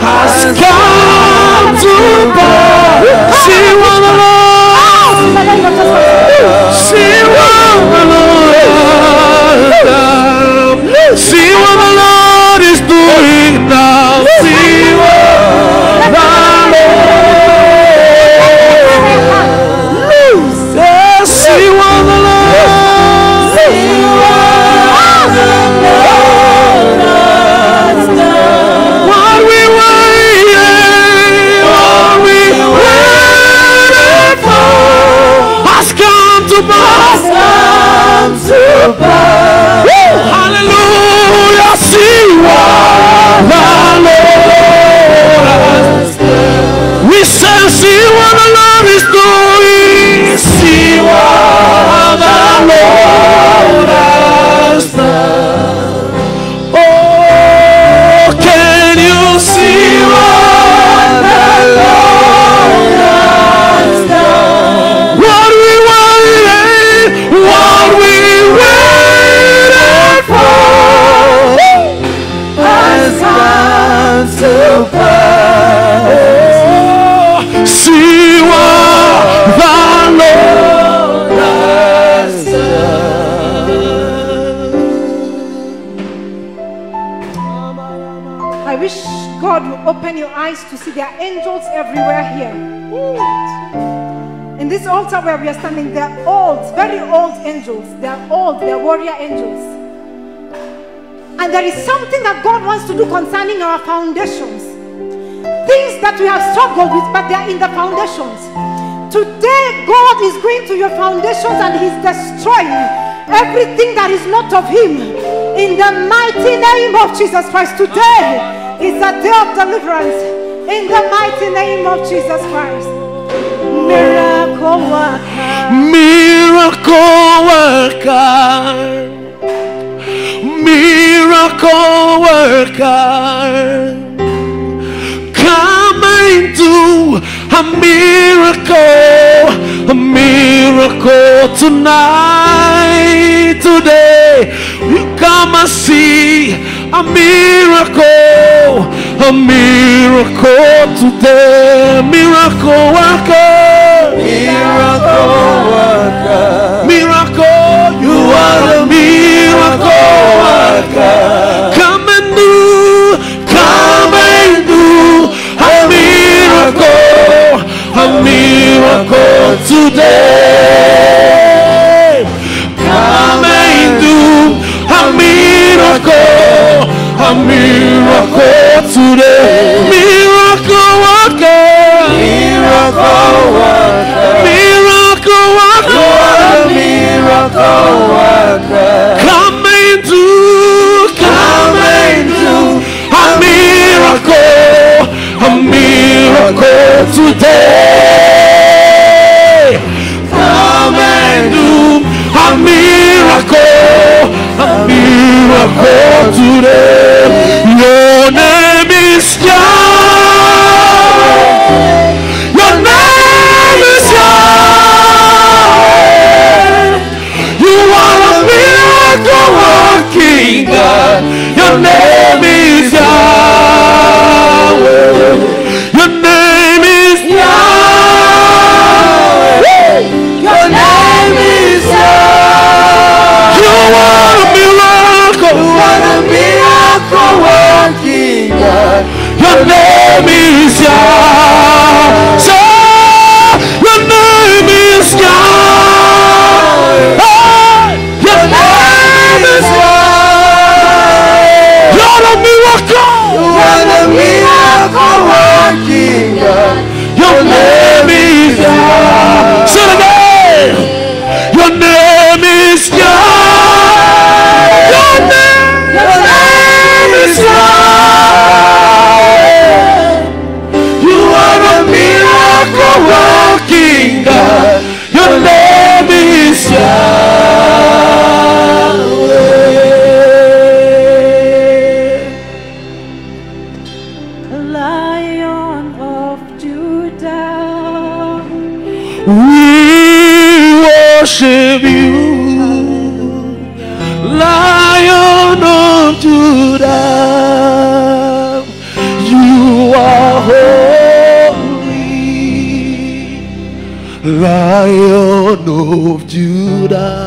has come to pass. See what the Lord has done. See what the Lord is doing now. See Where we are standing, they are old, very old angels. They are old, they are warrior angels. And there is something that God wants to do concerning our foundations. Things that we have struggled with, but they are in the foundations. Today, God is going to your foundations and He's destroying everything that is not of Him. In the mighty name of Jesus Christ, today is a day of deliverance. In the mighty name of Jesus Christ. Miracle worker. Miracle worker. Miracle worker. Come and do a miracle. A miracle tonight, today. You come and see a miracle. A miracle today. Miracle worker. Miracle worker. Miracle. You are a miracle worker. Come and do. Come and a miracle. A miracle today. Come and a miracle. A miracle today. Miracle worker. Miracle worker. Come do. Come do a miracle. A miracle today. Come do a miracle. A miracle today. Your name is Yahweh. name is Yahweh. Your name is Yahweh. Your name is Yahweh. You are a miracle. You are a miracle working God. Your name is Yahweh. 这里的 worship you, Lion of Judah. You are holy, Lion of Judah.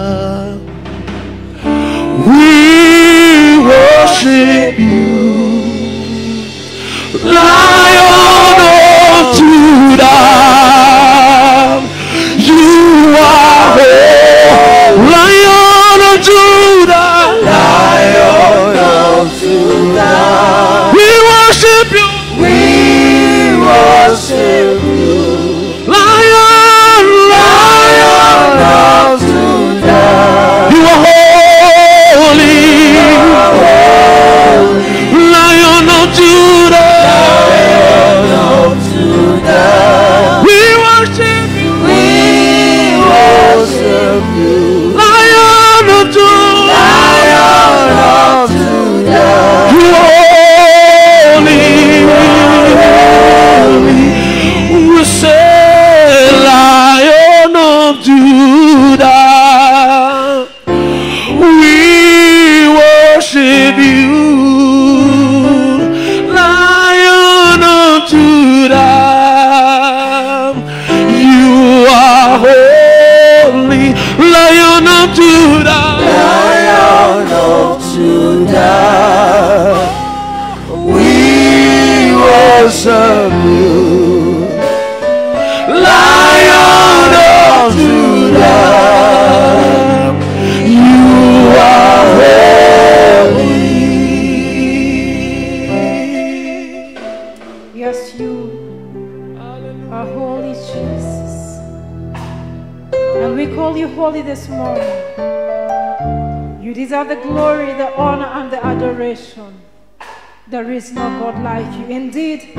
There is no God like you. Indeed,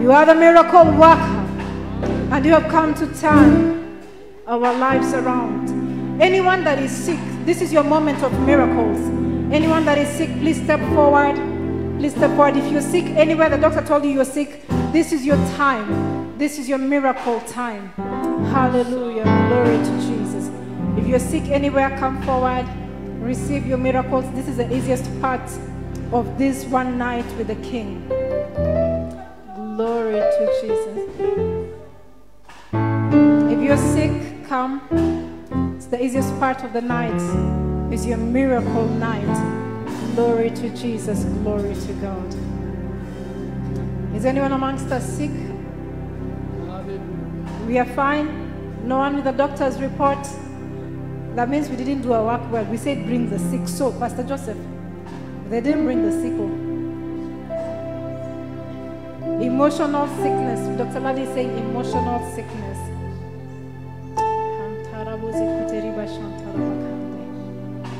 you are the miracle worker, and you have come to turn our lives around. Anyone that is sick, this is your moment of miracles. Anyone that is sick, please step forward. Please step forward. If you're sick anywhere, the doctor told you you're sick, this is your time. This is your miracle time. Hallelujah. Glory to Jesus. If you're sick anywhere, come forward. Receive your miracles. This is the easiest part of this one night with the King. Glory to Jesus. If you're sick, come. It's the easiest part of the night. It's your miracle night. Glory to Jesus. Glory to God. Is anyone amongst us sick? We are fine. No one with a doctor's report. That means we didn't do our work well. We said bring the sick. So, Pastor Joseph, they didn't bring the sick. oh. Emotional sickness. Dr. Ladi is saying emotional sickness.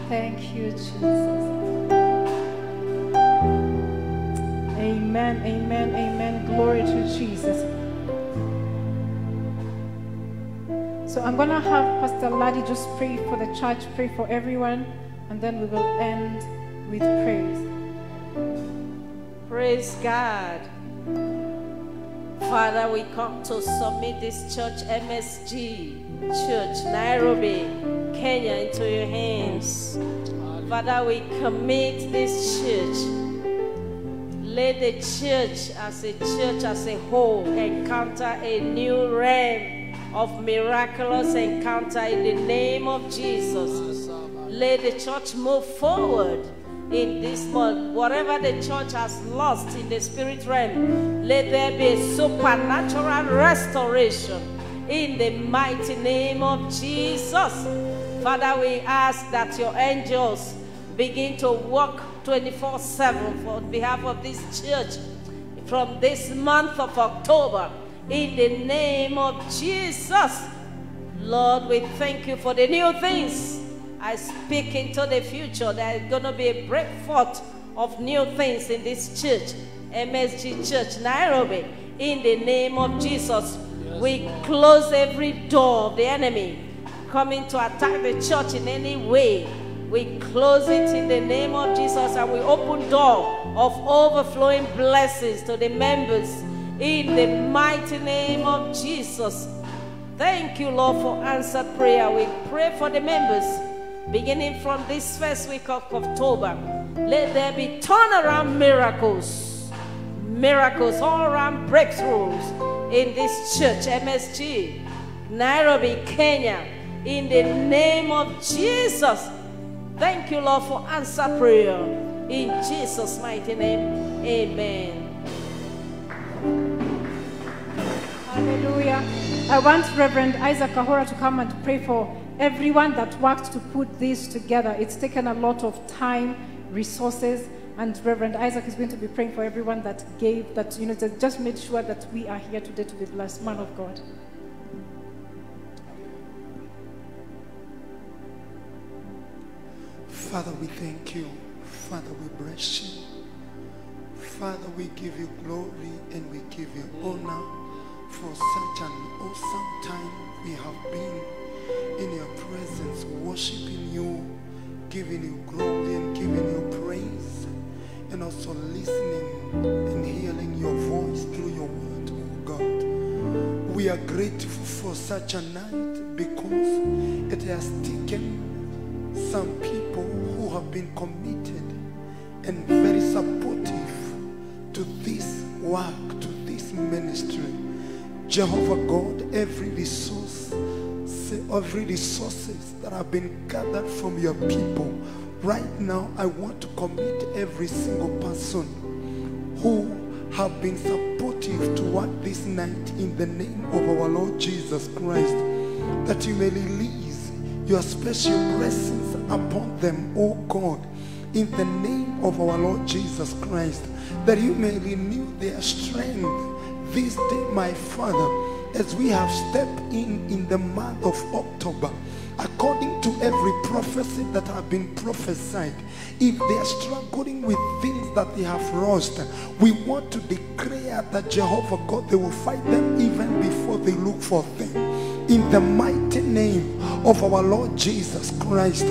Thank you, Jesus. Amen, amen, amen. Glory to Jesus. So I'm going to have Pastor Ladi just pray for the church, pray for everyone, and then we will end with praise. Praise God. Father, we come to submit this church, MSG Church, Nairobi, Kenya, into your hands. Father, we commit this church. Let the church as a church as a whole encounter a new realm of miraculous encounter in the name of Jesus. Let the church move forward in this month. Whatever the church has lost in the spirit realm, let there be a supernatural restoration in the mighty name of Jesus. Father, we ask that your angels begin to work 24 7 for behalf of this church from this month of October in the name of Jesus. Lord, we thank you for the new things. I speak into the future. There is going to be a break forth of new things in this church, MSG Church, Nairobi. In the name of Jesus, we close every door of the enemy coming to attack the church in any way. We close it in the name of Jesus and we open door of overflowing blessings to the members in the mighty name of Jesus. Thank you, Lord, for answered prayer. We pray for the members beginning from this first week of October. Let there be turnaround miracles, miracles, all around breakthroughs in this church, MSG, Nairobi, Kenya, in the name of Jesus. Thank you, Lord, for answer prayer. In Jesus' mighty name, amen. Hallelujah. I want Reverend Isaac Kahora to come and pray for everyone that worked to put this together. It's taken a lot of time, resources, and Reverend Isaac is going to be praying for everyone that gave, that, you know, that just made sure that we are here today to be blessed. Man of God. Father, we thank you. Father, we bless you. Father, we give you glory and we give you honor for such an awesome time we have been in your presence, worshiping you, giving you glory and giving you praise, and also listening and hearing your voice through your word, oh God. We are grateful for such a night because it has taken some people who have been committed and very supportive to this work, to this ministry. Jehovah God, every resource, say every resources that have been gathered from your people. Right now, I want to commit every single person who have been supportive to work this night in the name of our Lord Jesus Christ, that you may release your special blessings upon them, O God, in the name of our Lord Jesus Christ, that you may renew their strength this day, my Father, as we have stepped in in the month of October. According to every prophecy that have been prophesied, if they are struggling with things that they have lost, we want to declare that Jehovah God, they will fight them even before they look for them. In the mighty name of our Lord Jesus Christ,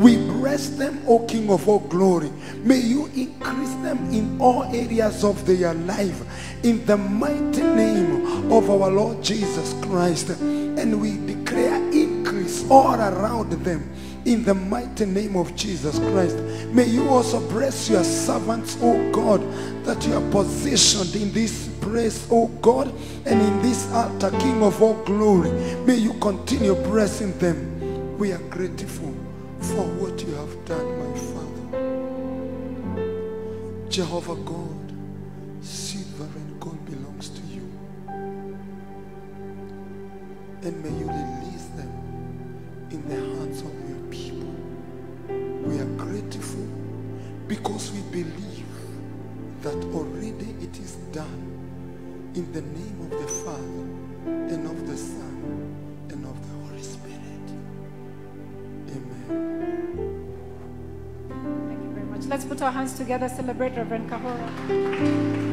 we bless them, O King of all glory. May you increase them in all areas of their life. In the mighty name of our Lord Jesus Christ. And we declare increase all around them. In the mighty name of Jesus Christ. May you also bless your servants, O God, that you are positioned in this place, O God, and in this altar, King of all glory. May you continue blessing them. We are grateful for what you have done, my Father. Jehovah God, silver and gold belongs to you. And may you release them in the hands of your people. We are grateful because we believe that already it is done in the name of the Father Let's put our hands together, celebrate Reverend Kahora.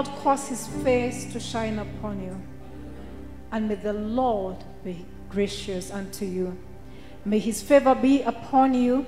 Lord cause his face to shine upon you. And may the Lord be gracious unto you. May his favor be upon you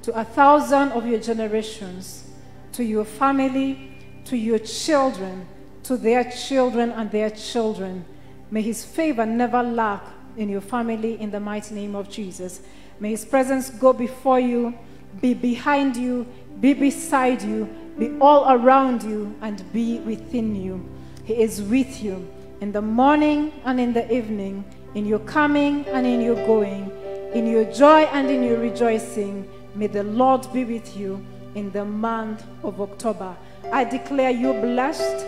to a thousand of your generations, to your family, to your children, to their children and their children. May his favor never lack in your family in the mighty name of Jesus. May his presence go before you, be behind you, be beside you, be all around you, and be within you. He is with you in the morning and in the evening, in your coming and in your going, in your joy and in your rejoicing. May the Lord be with you in the month of October. I declare you blessed.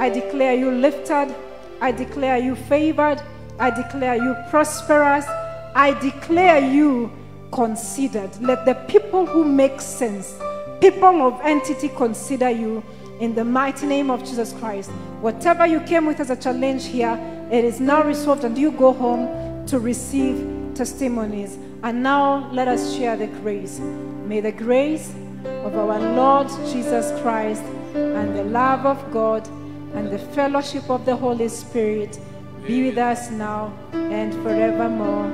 I declare you lifted. I declare you favored. I declare you prosperous. I declare you considered. Let the people who make sense, people of entity, consider you in the mighty name of Jesus Christ. Whatever you came with as a challenge here, it is now resolved, and you go home to receive testimonies. And now let us share the grace. May the grace of our Lord Jesus Christ and the love of God and the fellowship of the Holy Spirit be with us now and forevermore.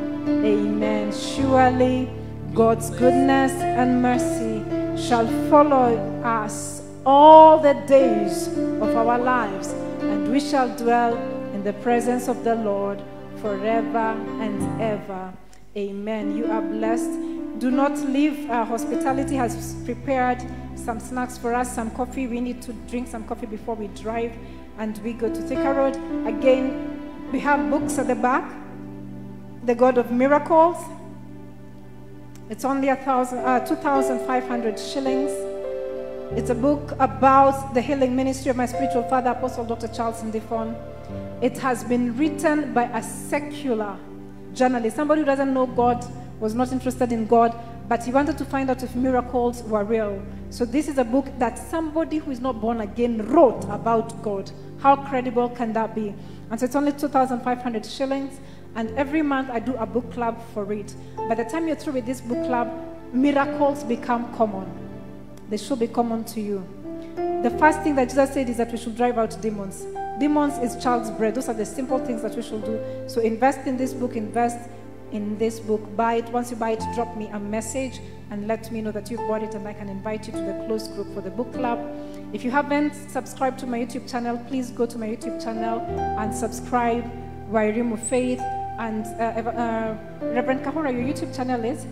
Amen. Surely God's goodness and mercy shall follow us all the days of our lives, and we shall dwell in the presence of the Lord forever and ever. Amen. You are blessed. Do not leave. Uh, hospitality has prepared some snacks for us, some coffee. We need to drink some coffee before we drive and we go to Thika Road. Again, we have books at the back. The God of Miracles. It's only a thousand, uh, 2,500 shillings. It's a book about the healing ministry of my spiritual father, Apostle Dr. Charles Ndifon. It has been written by a secular journalist, somebody who doesn't know God, was not interested in God, but he wanted to find out if miracles were real. So this is a book that somebody who is not born again wrote about God. How credible can that be? And so it's only 2,500 shillings. And every month I do a book club for it. By the time you're through with this book club, miracles become common. They should be common to you. The first thing that Jesus said is that we should drive out demons. Demons is child's bread. Those are the simple things that we should do. So invest in this book, invest in this book. Buy it. Once you buy it, drop me a message and let me know that you've bought it and I can invite you to the close group for the book club. If you haven't subscribed to my YouTube channel, please go to my YouTube channel and subscribe. Wairimu Faith and uh, uh, Reverend Kahora, your YouTube channel is?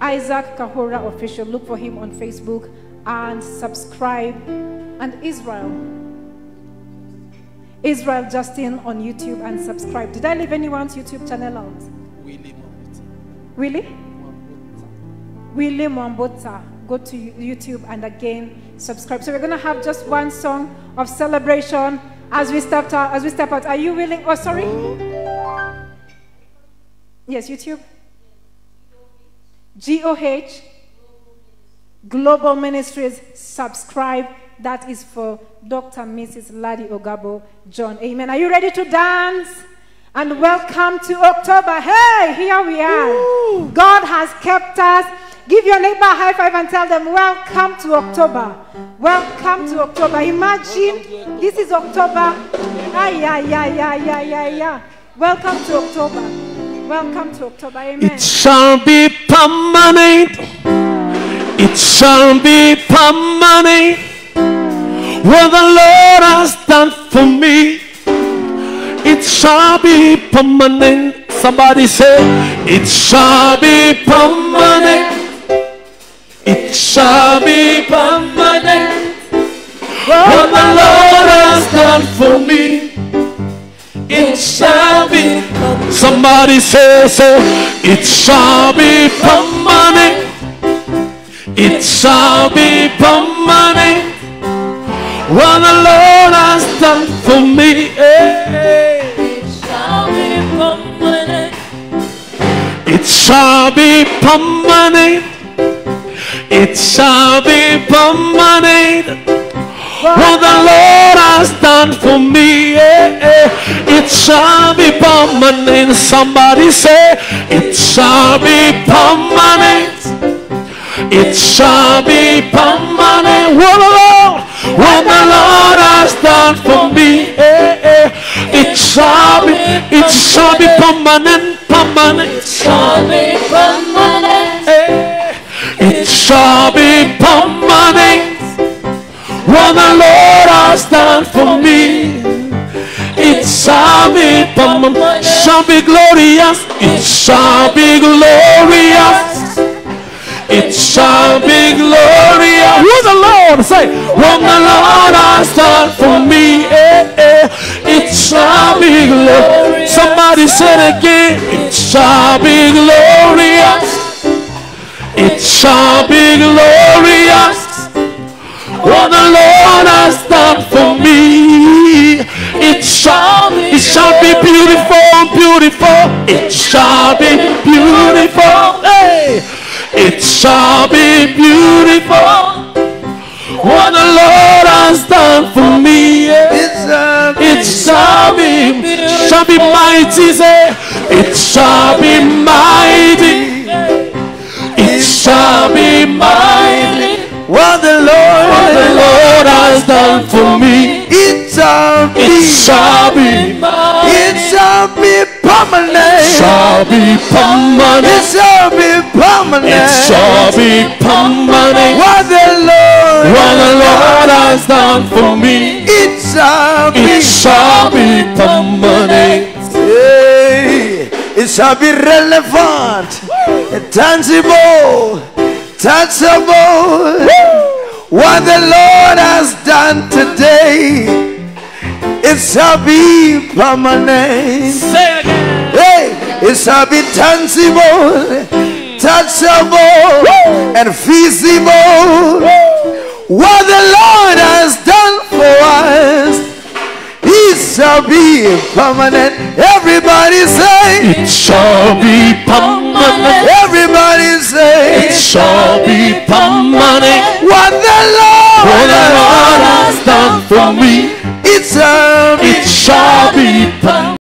Isaac Kahora Official. Look for him on Facebook and subscribe. And Israel. Israel Justin on YouTube and subscribe. Did I leave anyone's YouTube channel out? Willie Really? Willie Mwambota. Go to YouTube and again subscribe. So we're gonna have just one song of celebration as we step out. As we step out, are you willing? Oh, sorry. Yes, YouTube. GOH Global Ministries. Subscribe. That is for Dr. Mrs. Ladi Ogabo John. Amen. Are you ready to dance? And welcome to October. Hey, here we are. God has kept us. Give your neighbor a high five and tell them, Welcome to October. Welcome to October. Imagine this is October. Ah, yeah, yeah, yeah, yeah, yeah, yeah. Welcome to October. Welcome to October. Amen. It shall be permanent. It shall be permanent. What the Lord has done for me, it shall be permanent. Somebody say, It shall be permanent. It shall be permanent. What the Lord has done for me, it shall be. Somebody say, say, it shall be permanent. It shall be permanent. What the Lord has done for me, it shall be permanent. It shall be permanent. What the Lord has done for me, eh, eh, it shall be permanent. Somebody say, it shall be permanent. It shall be permanent. What the Lord, what the Lord has done for me, eh, it shall be, it shall be permanent, permanent. Done for me, it shall be. Shall be glorious. It shall be glorious. It shall be glorious. Who the Lord say? What the Lord has done for me, eh, eh, it shall be glorious. Somebody said again, it shall be glorious. It shall be glorious. What the Lord has done for me, it shall, it shall be beautiful, beautiful. It shall be beautiful. Hey, it shall be beautiful. What the Lord has done for me, it shall be, shall be mighty. Say, it shall be mighty. It shall be mighty. What the Lord, What the Lord has done for me, it shall be, it shall be, it shall be permanent. it shall be It permanent. shall be It shall be permanent. What the Lord, What the Lord has done for me, it shall be, it shall be permanent. Hey, it shall be relevant, tangible, touchable. What the Lord has done today, it shall be permanent. Say again. Hey, it shall be tangible, touchable, and feasible. What the Lord has done for us, it shall be permanent. Everybody say, It shall be permanent. Everybody say, It shall be permanent. What the Lord, what the Lord has done for me, it shall, it shall be permanent.